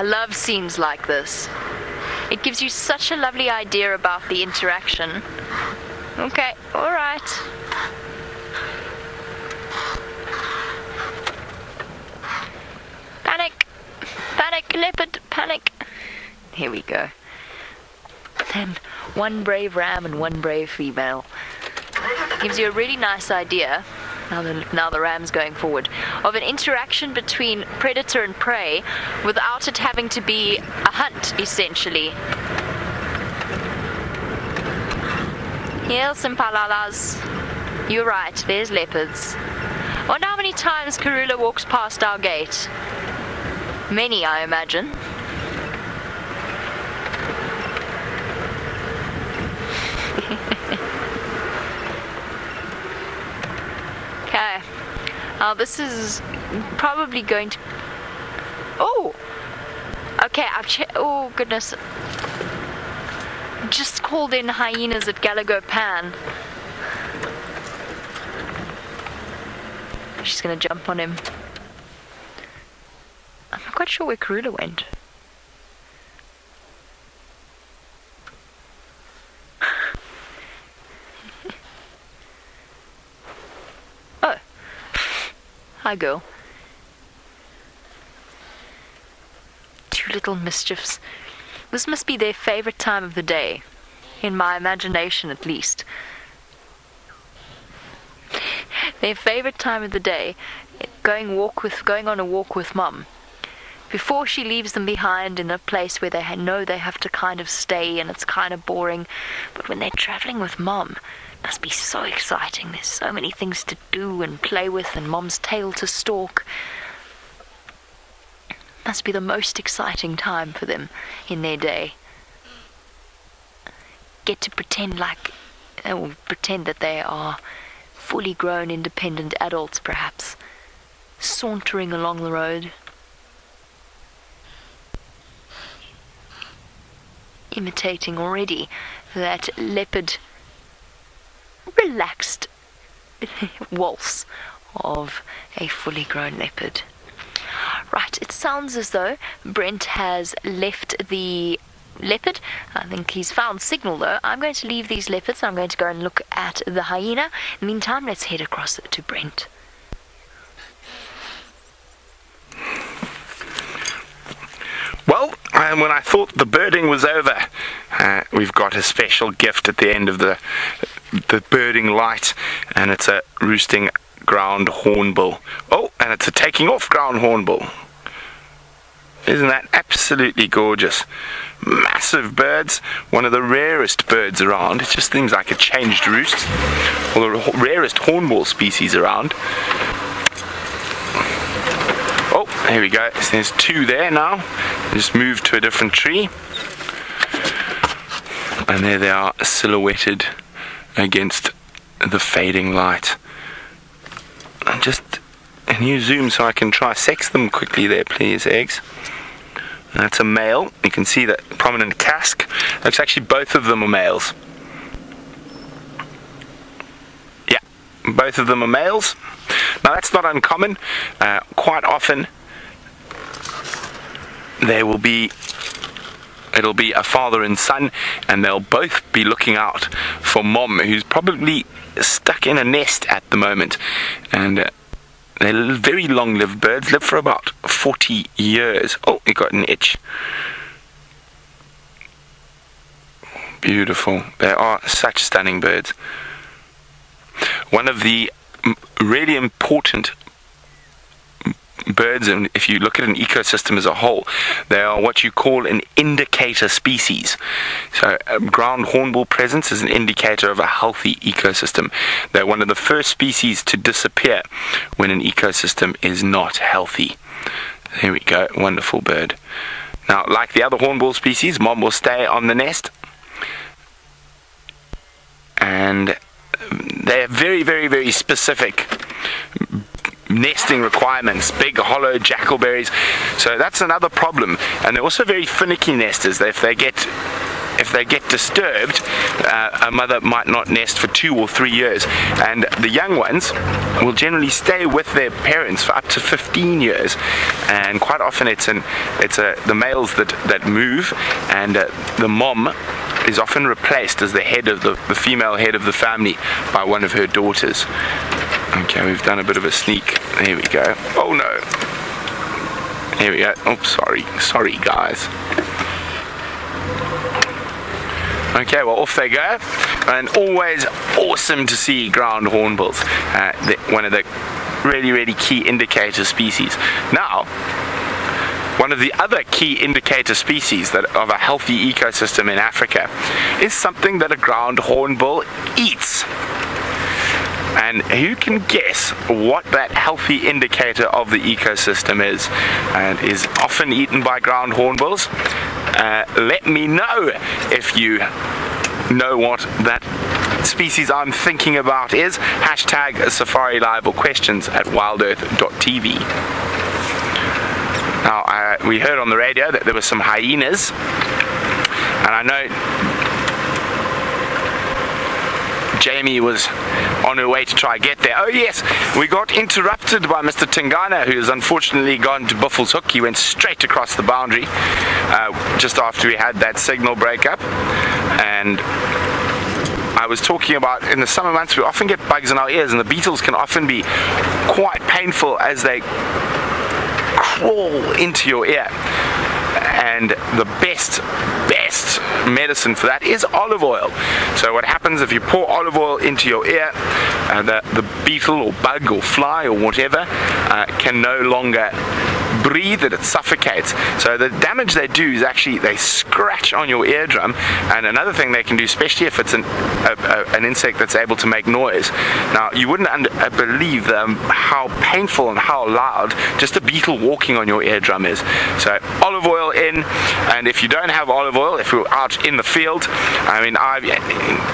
I love scenes like this. It gives you such a lovely idea about the interaction. Okay, alright. Panic! Panic, leopard, panic! Here we go. Then one brave ram and one brave female. Gives you a really nice idea now the, now the ram's going forward, of an interaction between predator and prey without it having to be a hunt, essentially. Here's some palalas. You're right, there's leopards. Wonder how many times Karula walks past our gate. Many, I imagine. Okay. Now this is probably going to. Oh. Okay. I've che- Oh goodness. Just called in hyenas at Galago Pan. She's gonna jump on him. I'm not quite sure where Karula went. Hi, girl. Two little mischiefs. This must be their favorite time of the day, in my imagination at least. Their favorite time of the day, going walk with going on a walk with mum. Before she leaves them behind in a place where they know they have to kind of stay and it's kind of boring, but when they're traveling with mum, must be so exciting. There's so many things to do and play with, and mom's tail to stalk. Must be the most exciting time for them in their day. Get to pretend like, or pretend that they are fully grown, independent adults, perhaps, sauntering along the road. Imitating already that leopard relaxed waltz of a fully grown leopard. Right, it sounds as though Brent has left the leopard. I think he's found signal though. I'm going to leave these leopards. I'm going to go and look at the hyena. In the meantime, let's head across to Brent. Well, and when I thought the birding was over, uh, we've got a special gift at the end of the the birding light, and it's a roosting ground hornbill. Oh, and it's a taking off ground hornbill. Isn't that absolutely gorgeous? Massive birds, one of the rarest birds around. It just seems like a changed roost, or the rarest hornbill species around. Oh, here we go. So there's two there now. Just moved to a different tree. And there they are silhouetted against the fading light. And just Can you zoom so I can try sex them quickly there, please, eggs? That's a male. You can see that prominent casque. Looks actually both of them are males. Yeah, both of them are males. Now that's not uncommon. Uh, quite often there will be it'll be a father and son and they'll both be looking out for mom who's probably stuck in a nest at the moment. And uh, they're very long lived birds live for about 40 years. Oh you got an itch. Beautiful. They are such stunning birds. One of the really important birds, and if you look at an ecosystem as a whole, they are what you call an indicator species. So, um, ground hornbill presence is an indicator of a healthy ecosystem. They're one of the first species to disappear when an ecosystem is not healthy. There we go, wonderful bird. Now, like the other hornbill species, mom will stay on the nest. And they're very, very, very specific nesting requirements, big hollow jackalberries. So that's another problem. And they're also very finicky nesters. If they get if they get disturbed, uh, a mother might not nest for two or three years. And the young ones will generally stay with their parents for up to 15 years. And quite often it's an it's a, the males that, that move, and uh, the mom is often replaced as the head of the, the female head of the family by one of her daughters. Okay, we've done a bit of a sneak. Here we go. Oh no. Here we go. Oh, sorry. Sorry, guys. Okay, well, off they go. And always awesome to see ground hornbills. Uh, the, one of the really, really key indicator species. Now, one of the other key indicator species that of a healthy ecosystem in Africa is something that a ground hornbill eats. And who can guess what that healthy indicator of the ecosystem is? And is often eaten by ground hornbills. Uh, let me know if you know what that species I'm thinking about is. Hashtag Safari Live or questions at wildearth.tv. Now, we heard on the radio that there were some hyenas, and I know Jamie was on her way to try get there. Oh yes, we got interrupted by Mr. Tingana, who has unfortunately gone to Buffelshoek. He went straight across the boundary uh, just after we had that signal breakup, and I was talking about in the summer months we often get bugs in our ears and the beetles can often be quite painful as they crawl into your ear and the best best medicine for that is olive oil. So what happens if you pour olive oil into your ear uh, the, the beetle or bug or fly or whatever uh, can no longer breathe it, it suffocates. So the damage they do is actually they scratch on your eardrum. And another thing they can do, especially if it's an, a, a, an insect that's able to make noise. Now you wouldn't under, uh, believe um, how painful and how loud just a beetle walking on your eardrum is. So olive oil in, and if you don't have olive oil, if you're out in the field, I mean, I've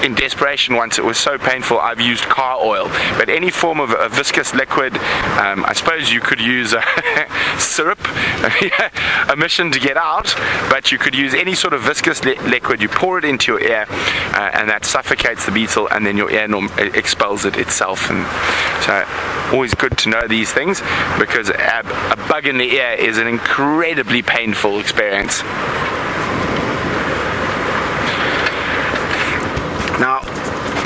in desperation once it was so painful, I've used car oil. But any form of a viscous liquid, um, I suppose you could use syrup, a mission to get out, but you could use any sort of viscous li- liquid. You pour it into your ear, uh, and that suffocates the beetle, and then your ear norm- expels it itself. And so, always good to know these things because a, a bug in the ear is an incredibly painful experience. Now,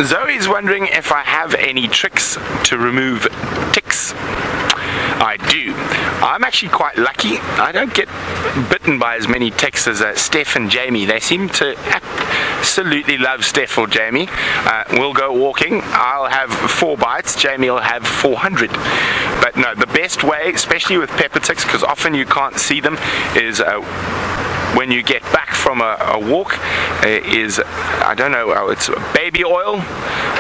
Zoe's wondering if I have any tricks to remove. I do. I'm actually quite lucky. I don't get bitten by as many ticks as uh, Steph and Jamie. They seem to absolutely love Steph or Jamie. Uh, we'll go walking. I'll have four bites. Jamie will have 400. But no, the best way, especially with pepper ticks, because often you can't see them, is uh, when you get back from a, a walk is I don't know it's baby oil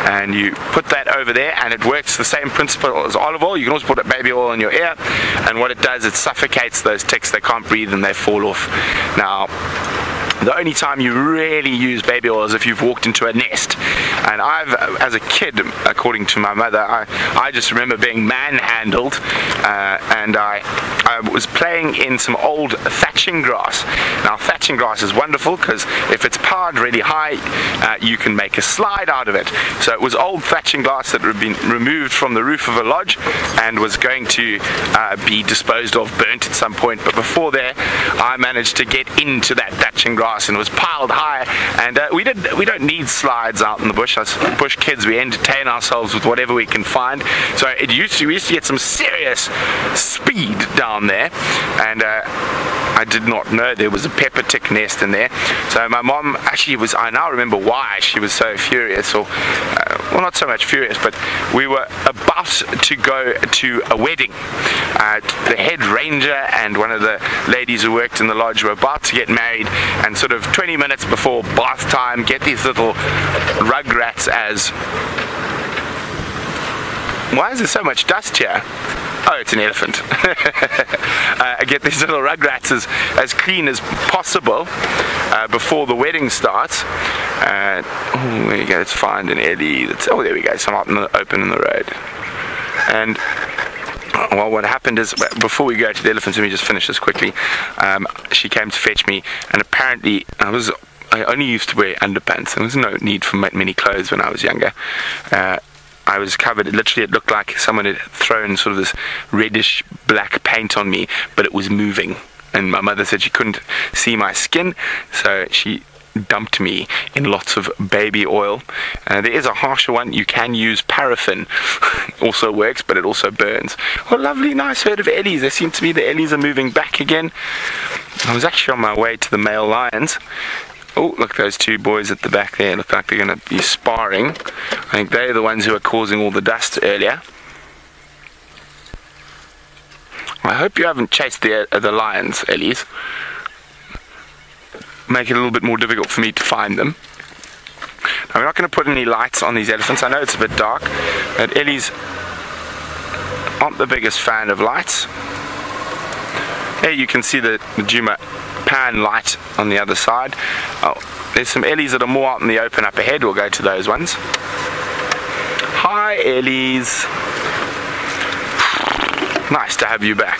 and you put that over there and it works the same principle as olive oil. You can also put a baby oil in your ear and what it does it suffocates those ticks. They can't breathe and they fall off. Now the only time you really use baby oil is if you've walked into a nest And I've, as a kid, according to my mother, I, I just remember being manhandled, uh, and I, I was playing in some old thatching grass. Now, thatching grass is wonderful because if it's piled really high, uh, you can make a slide out of it. So it was old thatching grass that had been removed from the roof of a lodge and was going to uh, be disposed of, burnt at some point. But before there, I managed to get into that thatching grass and it was piled high. And uh, we did we don't need slides out in the bush. Us bush kids, we entertain ourselves with whatever we can find. So it used to we used to get some serious speed down there, and. Uh, I did not know there was a pepper tick nest in there. So my mom actually was, I now remember why she was so furious, or, uh, well, not so much furious, but we were about to go to a wedding. Uh, the head ranger and one of the ladies who worked in the lodge were about to get married, and sort of 20 minutes before bath time, get these little rugrats as. Why is there so much dust here? Oh, it's an elephant. uh, I get these little rugrats as, as clean as possible uh, before the wedding starts. Uh, oh, there you go. Let's find an. That's, oh, there we go. Some out in the open in the road. And well, what happened is before we go to the elephants, let me just finish this quickly. Um, she came to fetch me, and apparently I was I only used to wear underpants. There was no need for many clothes when I was younger. Uh, I was covered. Literally, it looked like someone had thrown sort of this reddish black paint on me, but it was moving. And my mother said she couldn't see my skin, so she dumped me in lots of baby oil. Uh, there is a harsher one. You can use paraffin. also works, but it also burns. Well, lovely, nice herd of Ellies. There seem to be the Ellies are moving back again. I was actually on my way to the male lions, Oh, look, those two boys at the back there look like they're going to be sparring. I think they're the ones who are causing all the dust earlier. I hope you haven't chased the, uh, the lions, Ellies. Make it a little bit more difficult for me to find them. Now, we're not going to put any lights on these elephants. I know it's a bit dark, but Ellies aren't the biggest fan of lights. There you can see the, the Djuma pan light on the other side. Oh, there's some Ellies that are more out in the open up ahead. We'll go to those ones. Hi, Ellies. Nice to have you back.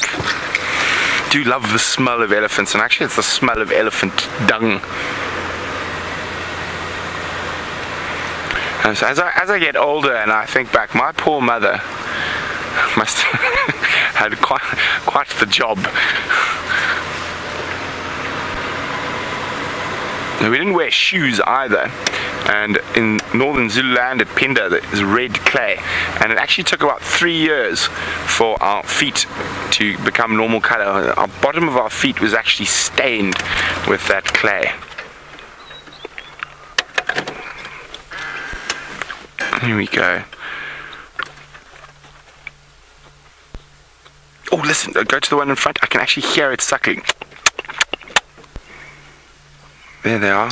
Do love the smell of elephants, and actually, it's the smell of elephant dung. And as I, as I get older and I think back, my poor mother must have had quite, quite the job we didn't wear shoes either. And in northern Zululand at Phinda, there is red clay. And it actually took about three years for our feet to become normal color. Our bottom of our feet was actually stained with that clay. Here we go. Oh, listen, go to the one in front. I can actually hear it suckling. There they are.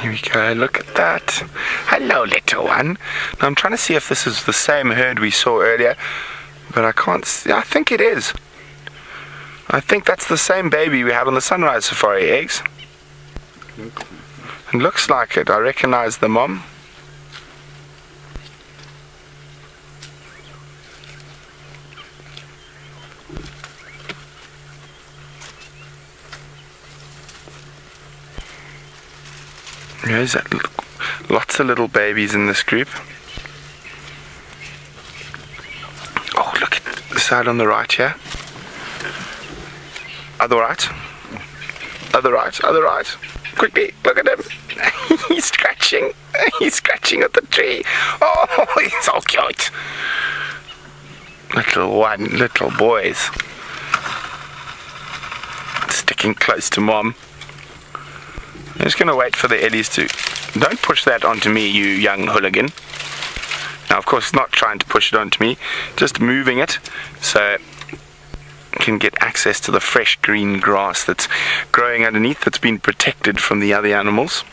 Here we go, look at that. Hello, little one. Now, I'm trying to see if this is the same herd we saw earlier, but I can't see. I think it is. I think that's the same baby we had on the sunrise safari eggs. It looks like it. I recognize the mom. There's that lots of little babies in this group. Oh, look at the side on the right here. Other right. Other right, other right. Quickly, look at him. he's scratching. He's scratching at the tree. Oh, he's so cute. Little one, little boys. Sticking close to mom. I'm just going to wait for the Ellies to... Don't push that onto me, you young hooligan. Now, of course, not trying to push it onto me, just moving it so can get access to the fresh green grass that's growing underneath that's been protected from the other animals.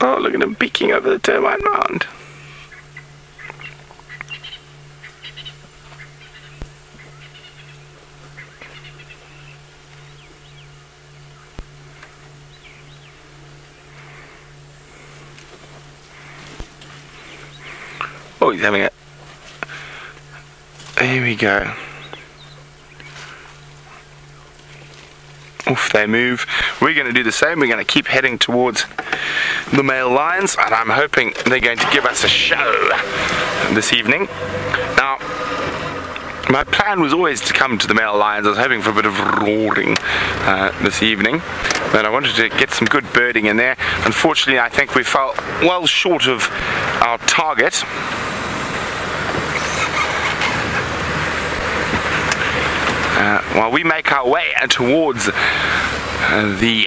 Oh, look at them peeking over the termite mound. Oh, he's having it. Here we go. Oof, they move. We're going to do the same. We're going to keep heading towards the male lions, and I'm hoping they're going to give us a show this evening. Now, my plan was always to come to the male lions. I was hoping for a bit of roaring uh, this evening, but I wanted to get some good birding in there. Unfortunately, I think we fell well short of our target. Uh, while we make our way towards uh, the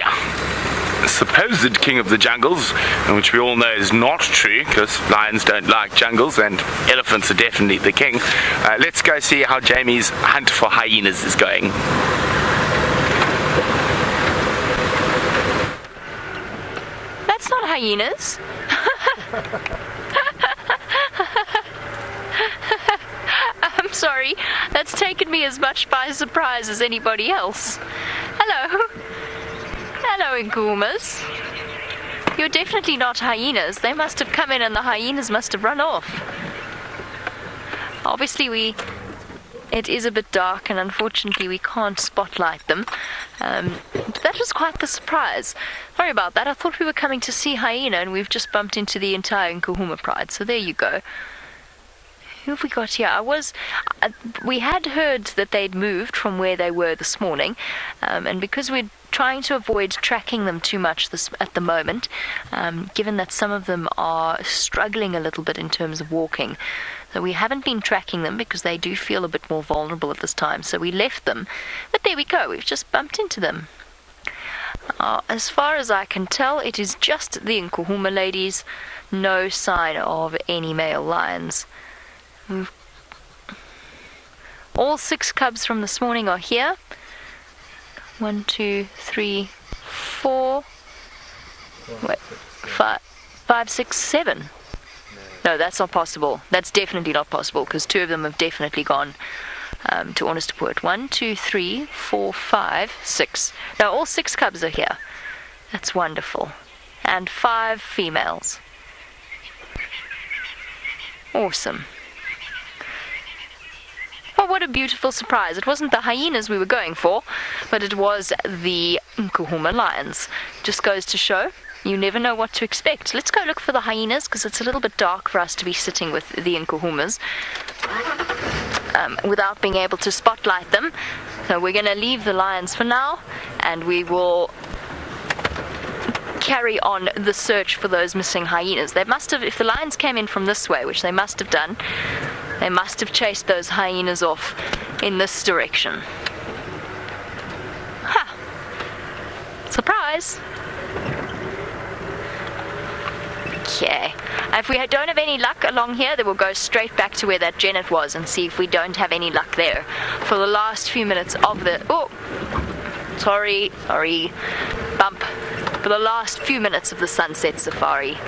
supposed king of the jungles, which we all know is not true because lions don't like jungles and elephants are definitely the king. Uh, let's go see how Jamie's hunt for hyenas is going. That's not hyenas. I'm sorry. That's taken me as much by surprise as anybody else. Hello. Hello, Nkuhumas. You're definitely not hyenas. They must have come in and the hyenas must have run off. Obviously, we. It is a bit dark, and unfortunately, we can't spotlight them. Um, that was quite the surprise. Sorry about that. I thought we were coming to see hyena, and we've just bumped into the entire Nkuhuma pride. So there you go. Who have we got here? I was, uh, we had heard that they'd moved from where they were this morning, um, and because we're trying to avoid tracking them too much this at the moment, um, given that some of them are struggling a little bit in terms of walking. So we haven't been tracking them because they do feel a bit more vulnerable at this time. So we left them, but there we go. We've just bumped into them. Uh, as far as I can tell, it is just the Nkuhuma ladies. No sign of any male lions. We've all six cubs from this morning are here. One, two, three, four. Wait, five, five, six, seven. No, that's not possible. That's definitely not possible because two of them have definitely gone um, to Onderstepoort. One, two, three, four, five, six. Now all six cubs are here. That's wonderful. And five females. Awesome. Well, what a beautiful surprise. It wasn't the hyenas we were going for, but it was the Nkuhuma lions. Just goes to show you never know what to expect. Let's go look for the hyenas because it's a little bit dark for us to be sitting with the Nkuhumas um, without being able to spotlight them. So we're going to leave the lions for now and we will carry on the search for those missing hyenas. They must have, if the lions came in from this way, which they must have done, they must have chased those hyenas off in this direction. Ha! Surprise! Okay. If we don't have any luck along here, then we'll go straight back to where that genet was and see if we don't have any luck there. For the last few minutes of the... Oh! Sorry, sorry. Bump. For the last few minutes of the sunset safari.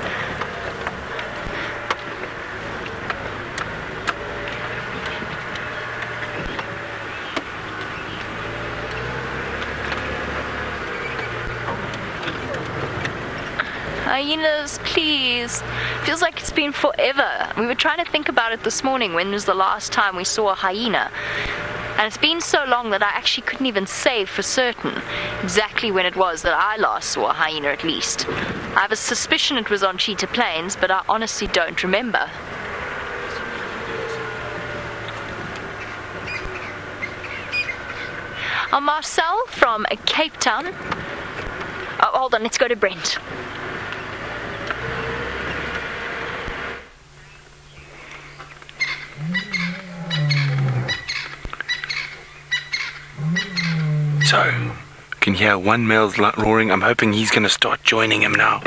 Hyenas, please. Feels like it's been forever. We were trying to think about it this morning. When was the last time we saw a hyena? And it's been so long that I actually couldn't even say for certain exactly when it was that I last saw a hyena, at least. I have a suspicion it was on Cheetah Plains, but I honestly don't remember. I'm Marcel from Cape Town. Oh, hold on, let's go to Brent. So, can hear one male's roaring. I'm hoping he's going to start joining him now.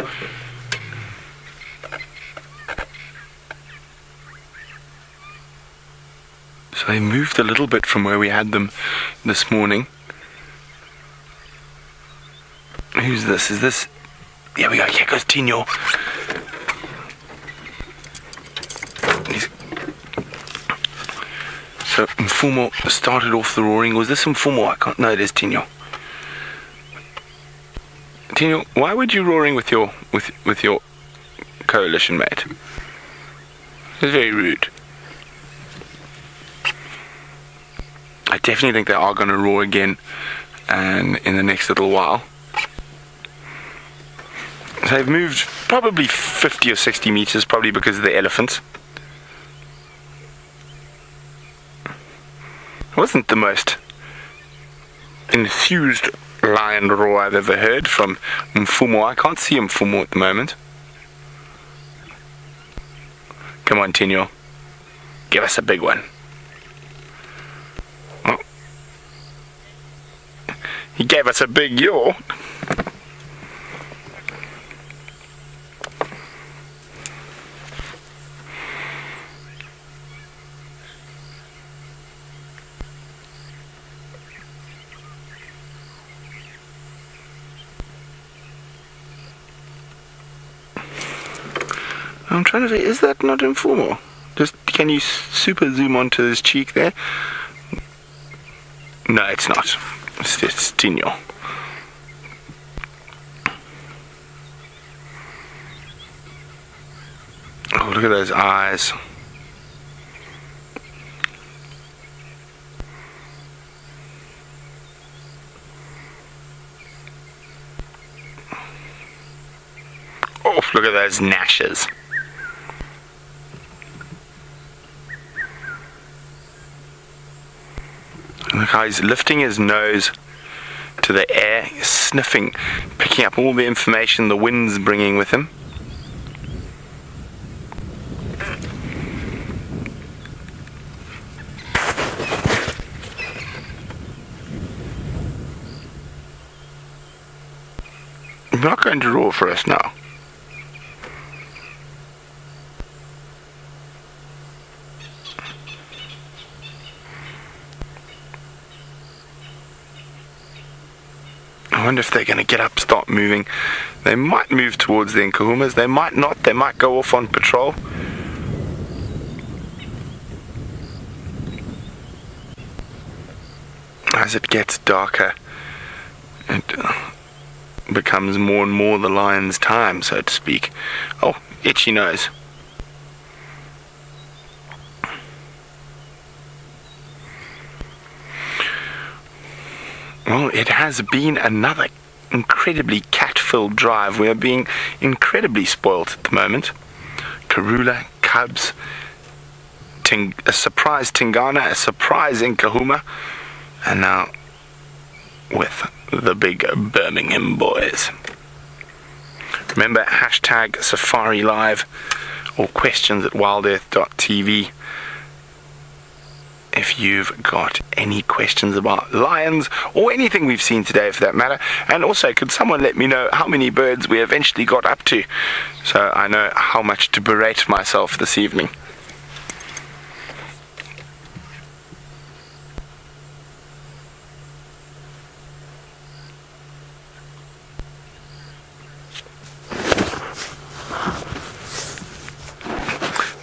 So they moved a little bit from where we had them this morning. Who's this? Is this? Here we go. Here goes Tinyo. So Mfumo started off the roaring. Was this Mfumo? I can't. No, it is Tinyo. Tinyo, why would you roaring with your with with your coalition mate? It's very rude. I definitely think they are going to roar again, and in the next little while. They've moved probably 50 or 60 meters, probably because of the elephants. Wasn't the most enthused lion roar I've ever heard from Mfumo. I can't see Mfumo at the moment. Come on, Tinyo. Give us a big one. Oh. He gave us a big yaw. I'm trying to say, is that not informal? Just can you super zoom onto his cheek there? No, it's not. It's, it's. Oh, look at those eyes. Oh, look at those gnashes. Look how he's lifting his nose to the air, sniffing, picking up all the information the wind's bringing with him. He's not going to roar for us now. I wonder if they're going to get up, start moving. They might move towards the Nkuhumas. They might not. They might go off on patrol. As it gets darker, it uh, becomes more and more the lion's time, so to speak. Oh, itchy nose. Well, it has been another incredibly cat filled drive. We are being incredibly spoilt at the moment. Karula, Cubs, Ting- a surprise Tingana, a surprise Nkuhuma, and now with the big Birmingham boys. Remember, hashtag Safari Live or questions at wildearth.tv if you've got any questions about lions or anything we've seen today for that matter. And also, could someone let me know how many birds we eventually got up to so I know how much to berate myself this evening?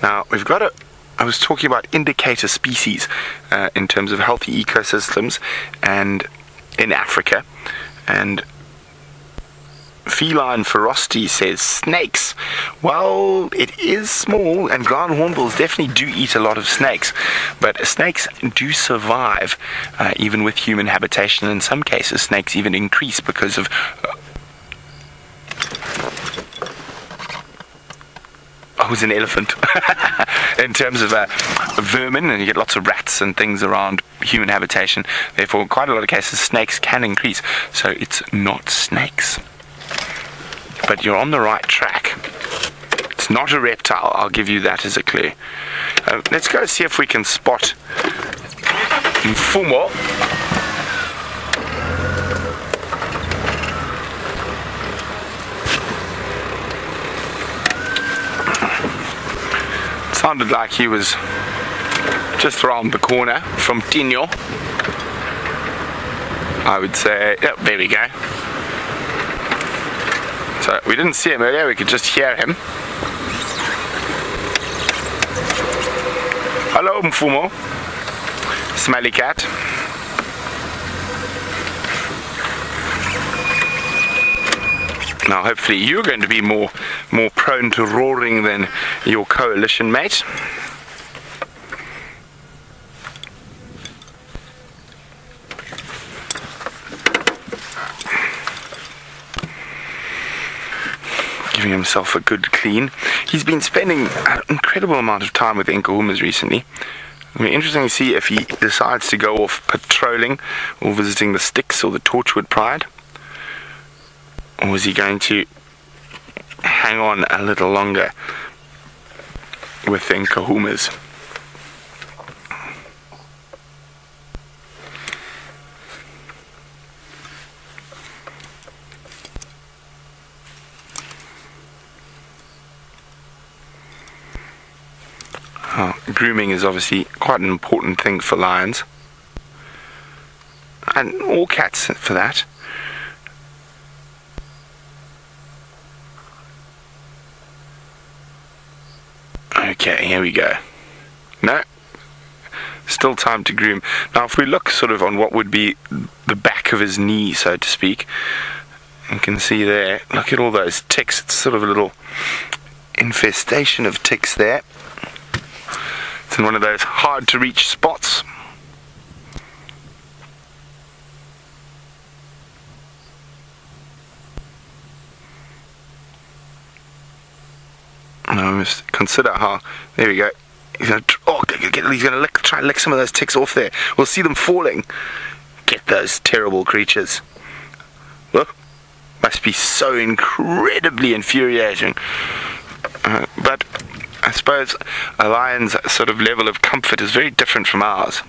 Now, we've got a I was talking about indicator species uh, in terms of healthy ecosystems and in Africa. And Feline Ferocity says snakes. Well, it is small, and ground hornbills definitely do eat a lot of snakes. But snakes do survive uh, even with human habitation. In some cases, snakes even increase because of. I was an elephant. in terms of uh, vermin, and you get lots of rats and things around human habitation. Therefore, in quite a lot of cases, snakes can increase. So it's not snakes. But you're on the right track. It's not a reptile, I'll give you that as a clue. Uh, let's go see if we can spot Mfumo. Sounded like he was just around the corner from Tinyo. I would say, yep, there we go. So we didn't see him earlier, we could just hear him. Hello, Mfumo. smelly cat. Now, hopefully, you're going to be more more prone to roaring than your coalition mate. Giving himself a good clean. He's been spending an incredible amount of time with Nkuhumas recently. It'll be interesting to see if he decides to go off patrolling or visiting the Styx or the Torchwood Pride. Or is he going to hang on a little longer within the Nkuhumas? Oh, grooming is obviously quite an important thing for lions. And all cats for that. Okay, here we go. No. Still time to groom. Now, if we look sort of on what would be the back of his knee, so to speak, you can see there, look at all those ticks. It's sort of a little infestation of ticks there. It's in one of those hard to reach spots. Now we must consider how. There we go. He's gonna. Oh, he's gonna lick, try and lick some of those ticks off there. We'll see them falling. Get those terrible creatures. Look, must be so incredibly infuriating. Uh, but I suppose a lion's sort of level of comfort is very different from ours.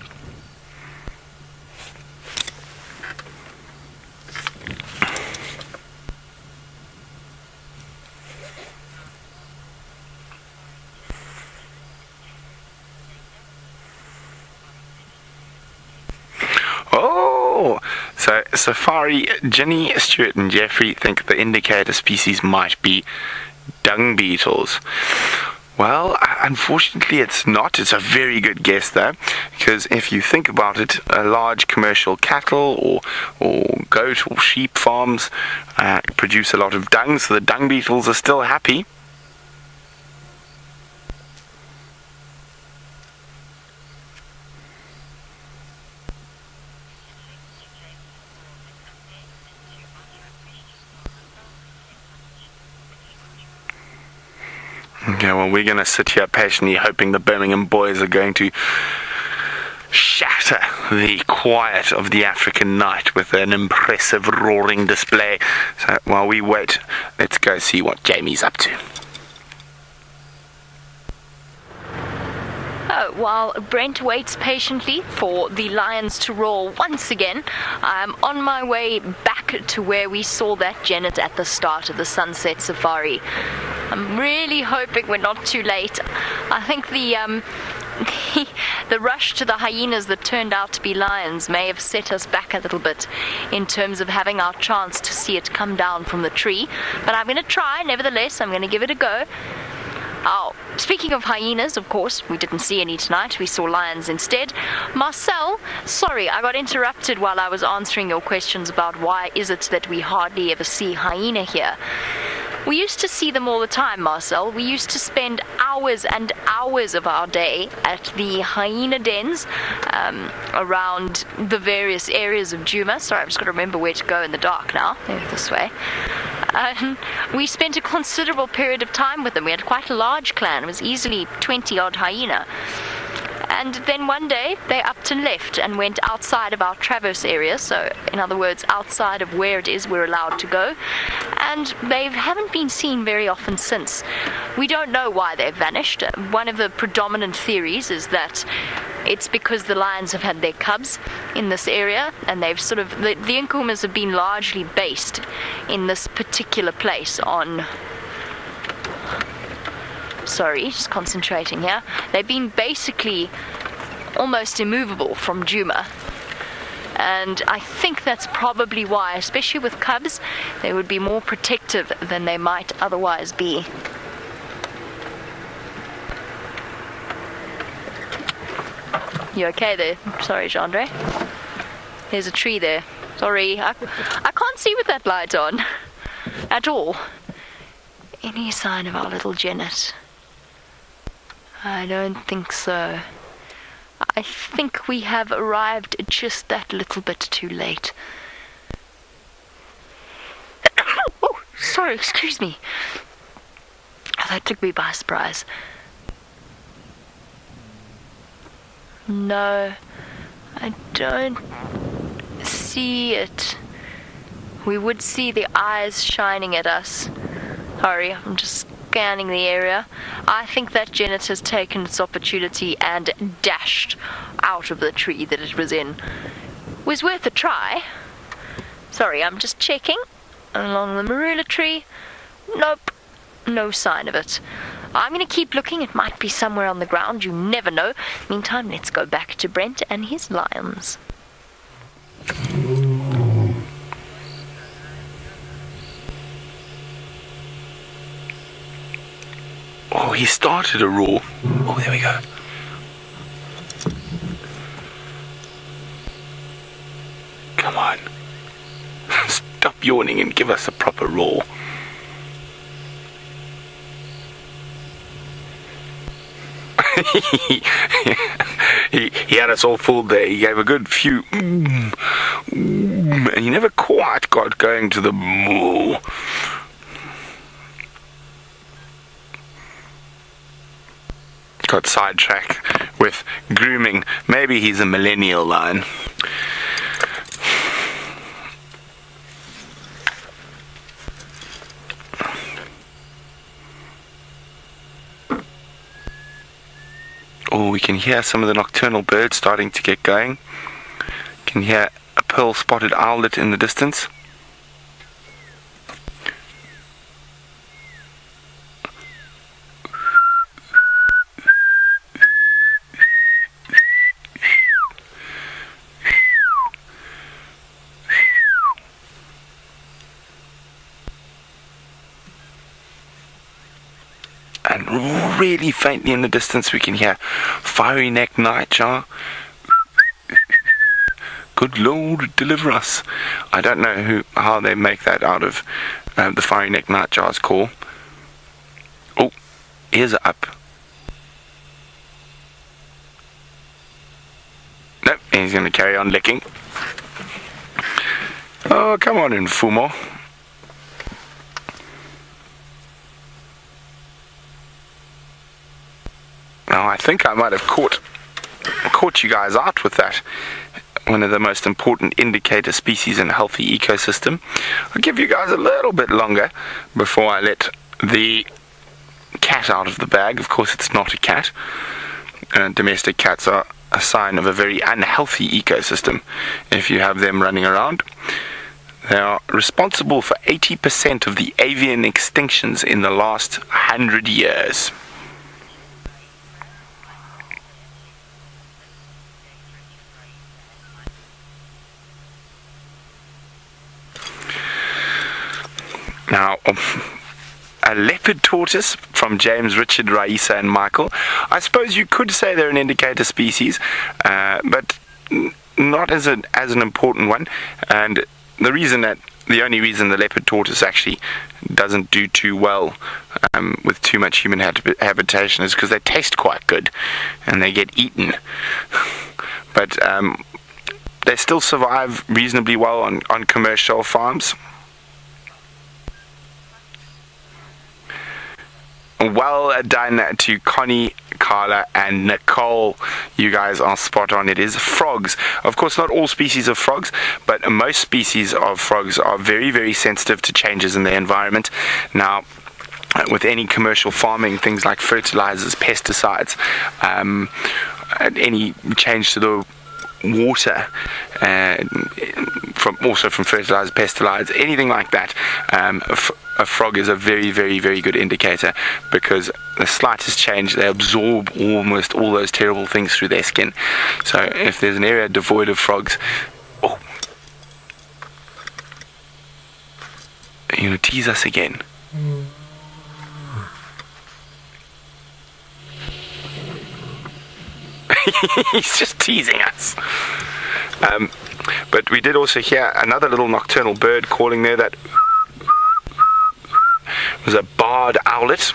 Oh, so Safari, Jenny, Stuart, and Jeffrey think the indicator species might be dung beetles. Well, unfortunately, it's not. It's a very good guess, though, because if you think about it, a large commercial cattle or or goat or sheep farms uh, produce a lot of dung, so the dung beetles are still happy. Okay, well, we're going to sit here patiently hoping the Birmingham boys are going to shatter the quiet of the African night with an impressive roaring display. So while we wait, let's go see what Jamie's up to. Oh, while Brent waits patiently for the lions to roar once again, I'm on my way back to where we saw that genet at the start of the Sunset Safari. I'm really hoping we're not too late. I think the um, the, the rush to the hyenas that turned out to be lions may have set us back a little bit in terms of having our chance to see it come down from the tree. But I'm going to try, nevertheless, I'm going to give it a go. Oh, speaking of hyenas, of course, we didn't see any tonight. We saw lions instead. Marcel, sorry, I got interrupted while I was answering your questions about why is it that we hardly ever see hyena here. We used to see them all the time, Marcel. We used to spend hours and hours of our day at the hyena dens um, around the various areas of Djuma. Sorry, I've just got to remember where to go in the dark now. Maybe this way. And we spent a considerable period of time with them. We had quite a large clan. It was easily 20 odd hyena. And then one day they upped and left and went outside of our traverse area, so in other words, outside of where it is we're allowed to go. And they haven't been seen very often since. We don't know why they've vanished. One of the predominant theories is that it's because the lions have had their cubs in this area and they've sort of the, the Nkuhumas have been largely based in this particular place on sorry, just concentrating here. They've been basically almost immovable from Djuma. And I think that's probably why, especially with cubs, they would be more protective than they might otherwise be. You okay there? Sorry, Jandre. There's a tree there. Sorry, I, I can't see with that light on. At all. Any sign of our little genet? I don't think so. I think we have arrived just that little bit too late. oh, sorry, excuse me. That took me by surprise. No, I don't see it. We would see the eyes shining at us. Sorry, I'm just scanning the area. I think that genet has taken its opportunity and dashed out of the tree that it was in. Was worth a try. Sorry, I'm just checking. Along the marula tree. Nope, no sign of it. I'm going to keep looking. It might be somewhere on the ground. You never know. Meantime, let's go back to Brent and his lions. Oh, he started a roar. Oh, there we go. Come on. Stop yawning and give us a proper roar. he, he had us all fooled there. He gave a good few, mm, mm, and he never quite got going to the moo. Got sidetracked with grooming. Maybe he's a millennial lion. Oh, we can hear some of the nocturnal birds starting to get going. Can hear a pearl spotted owlet in the distance. and really faintly in the distance we can hear fiery neck nightjar. Good Lord, deliver us! I don't know who how they make that out of um, the fiery neck nightjar's call. Oh, ears up. Nope, he's going to carry on licking. Oh, come on in, Fumo. I think I might have caught caught you guys out with that. One of the most important indicator species in a healthy ecosystem. I'll give you guys a little bit longer before I let the cat out of the bag. Of course, it's not a cat. Uh, domestic cats are a sign of a very unhealthy ecosystem if you have them running around. They are responsible for 80% of the avian extinctions in the last 100 years. Now, a leopard tortoise from James, Richard, Raisa, and Michael. I suppose you could say they're an indicator species, uh, but not as an as an important one. And the reason that the only reason the leopard tortoise actually doesn't do too well um, with too much human habitation is because they taste quite good and they get eaten. but um, they still survive reasonably well on, on commercial farms. Well done to Connie, Carla, and Nicole. You guys are spot on. It is frogs. Of course, not all species of frogs, but most species of frogs are very, very sensitive to changes in their environment. Now, with any commercial farming, things like fertilizers, pesticides, um, any change to the water, uh, from also from fertilizers, pesticides, anything like that. Um, a frog is a very, very, very good indicator because the slightest change, they absorb almost all those terrible things through their skin. So if there's an area devoid of frogs, oh, you're gonna tease us again. He's just teasing us. Um, but we did also hear another little nocturnal bird calling there that was a barred owlet.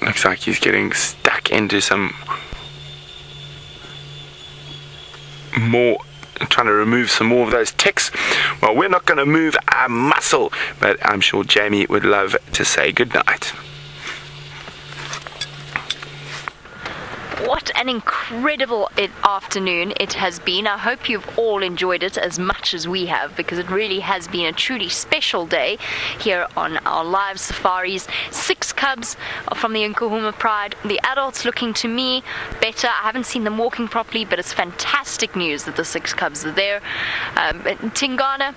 Looks like he's getting stuck into some more trying to remove some more of those ticks. Well, we're not going to move a muscle, but I'm sure Jamie would love to say goodnight. What an incredible afternoon it has been. I hope you've all enjoyed it as much as we have because it really has been a truly special day here on our live safaris. Six cubs from the Nkuhuma Pride. The adults looking to me better. I haven't seen them walking properly, but it's fantastic news that the six cubs are there. Um, Tingana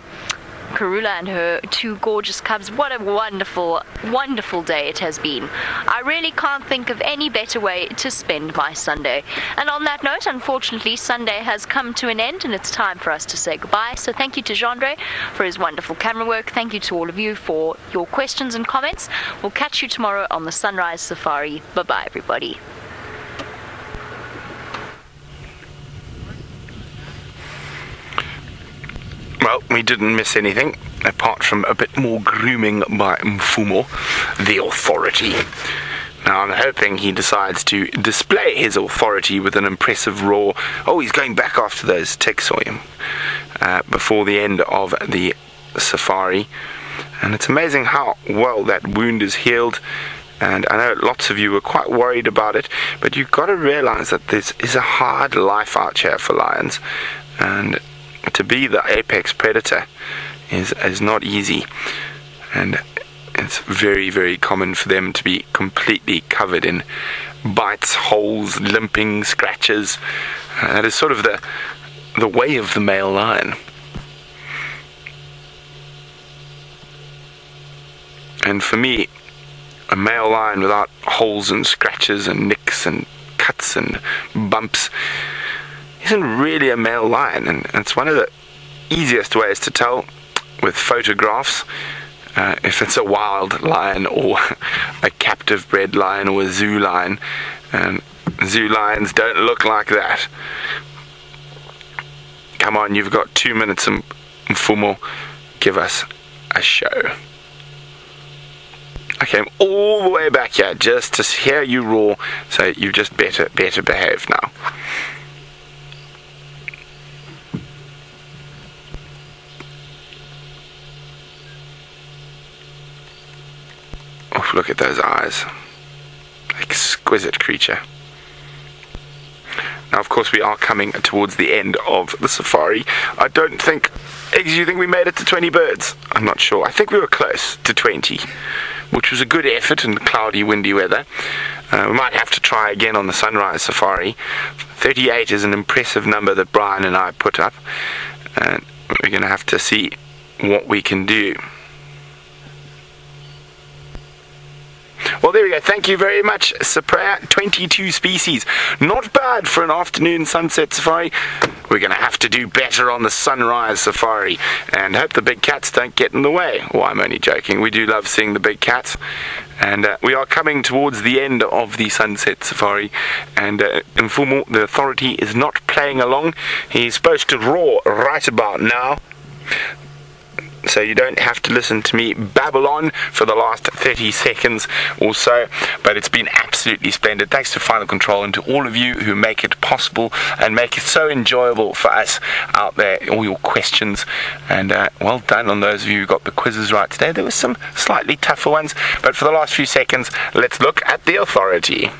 Karula and her two gorgeous cubs. What a wonderful, wonderful day it has been. I really can't think of any better way to spend my Sunday. And on that note, unfortunately, Sunday has come to an end and it's time for us to say goodbye. So thank you to Jandre for his wonderful camera work. Thank you to all of you for your questions and comments. We'll catch you tomorrow on the Sunrise Safari. Bye bye, everybody. Well, we didn't miss anything, apart from a bit more grooming by Mfumo, the authority. Now, I'm hoping he decides to display his authority with an impressive roar. Oh, he's going back after those ticks him uh, before the end of the safari. And it's amazing how well that wound is healed. And I know lots of you were quite worried about it, but you've got to realize that this is a hard life out here for lions. And to be the apex predator is is not easy, and it's very very common for them to be completely covered in bites, holes, limping, scratches. Uh, that is sort of the the way of the male lion. And for me, a male lion without holes and scratches and nicks and cuts and bumps isn't really a male lion, and it's one of the easiest ways to tell with photographs uh, if it's a wild lion or a captive bred lion or a zoo lion. And zoo lions don't look like that. Come on, you've got two minutes and Mfumo, give us a show. I came all the way back here just to hear you roar, so you just better better behave now. Look at those eyes. Exquisite creature. Now, of course, we are coming towards the end of the safari. I don't think. Do you think we made it to 20 birds? I'm not sure. I think we were close to 20, which was a good effort in the cloudy, windy weather. Uh, we might have to try again on the sunrise safari. 38 is an impressive number that Brian and I put up, and we're going to have to see what we can do. Well, there we go. Thank you very much, Saprea. 22 species. Not bad for an afternoon sunset safari. We're going to have to do better on the sunrise safari and hope the big cats don't get in the way. Well, I'm only joking. We do love seeing the big cats. And uh, we are coming towards the end of the sunset safari. And uh, the authority, is not playing along. He's supposed to roar right about now so you don't have to listen to me babble on for the last 30 seconds or so. But it's been absolutely splendid. Thanks to Final Control and to all of you who make it possible and make it so enjoyable for us out there. All your questions and uh, well done on those of you who got the quizzes right today. There were some slightly tougher ones, but for the last few seconds, let's look at the authority.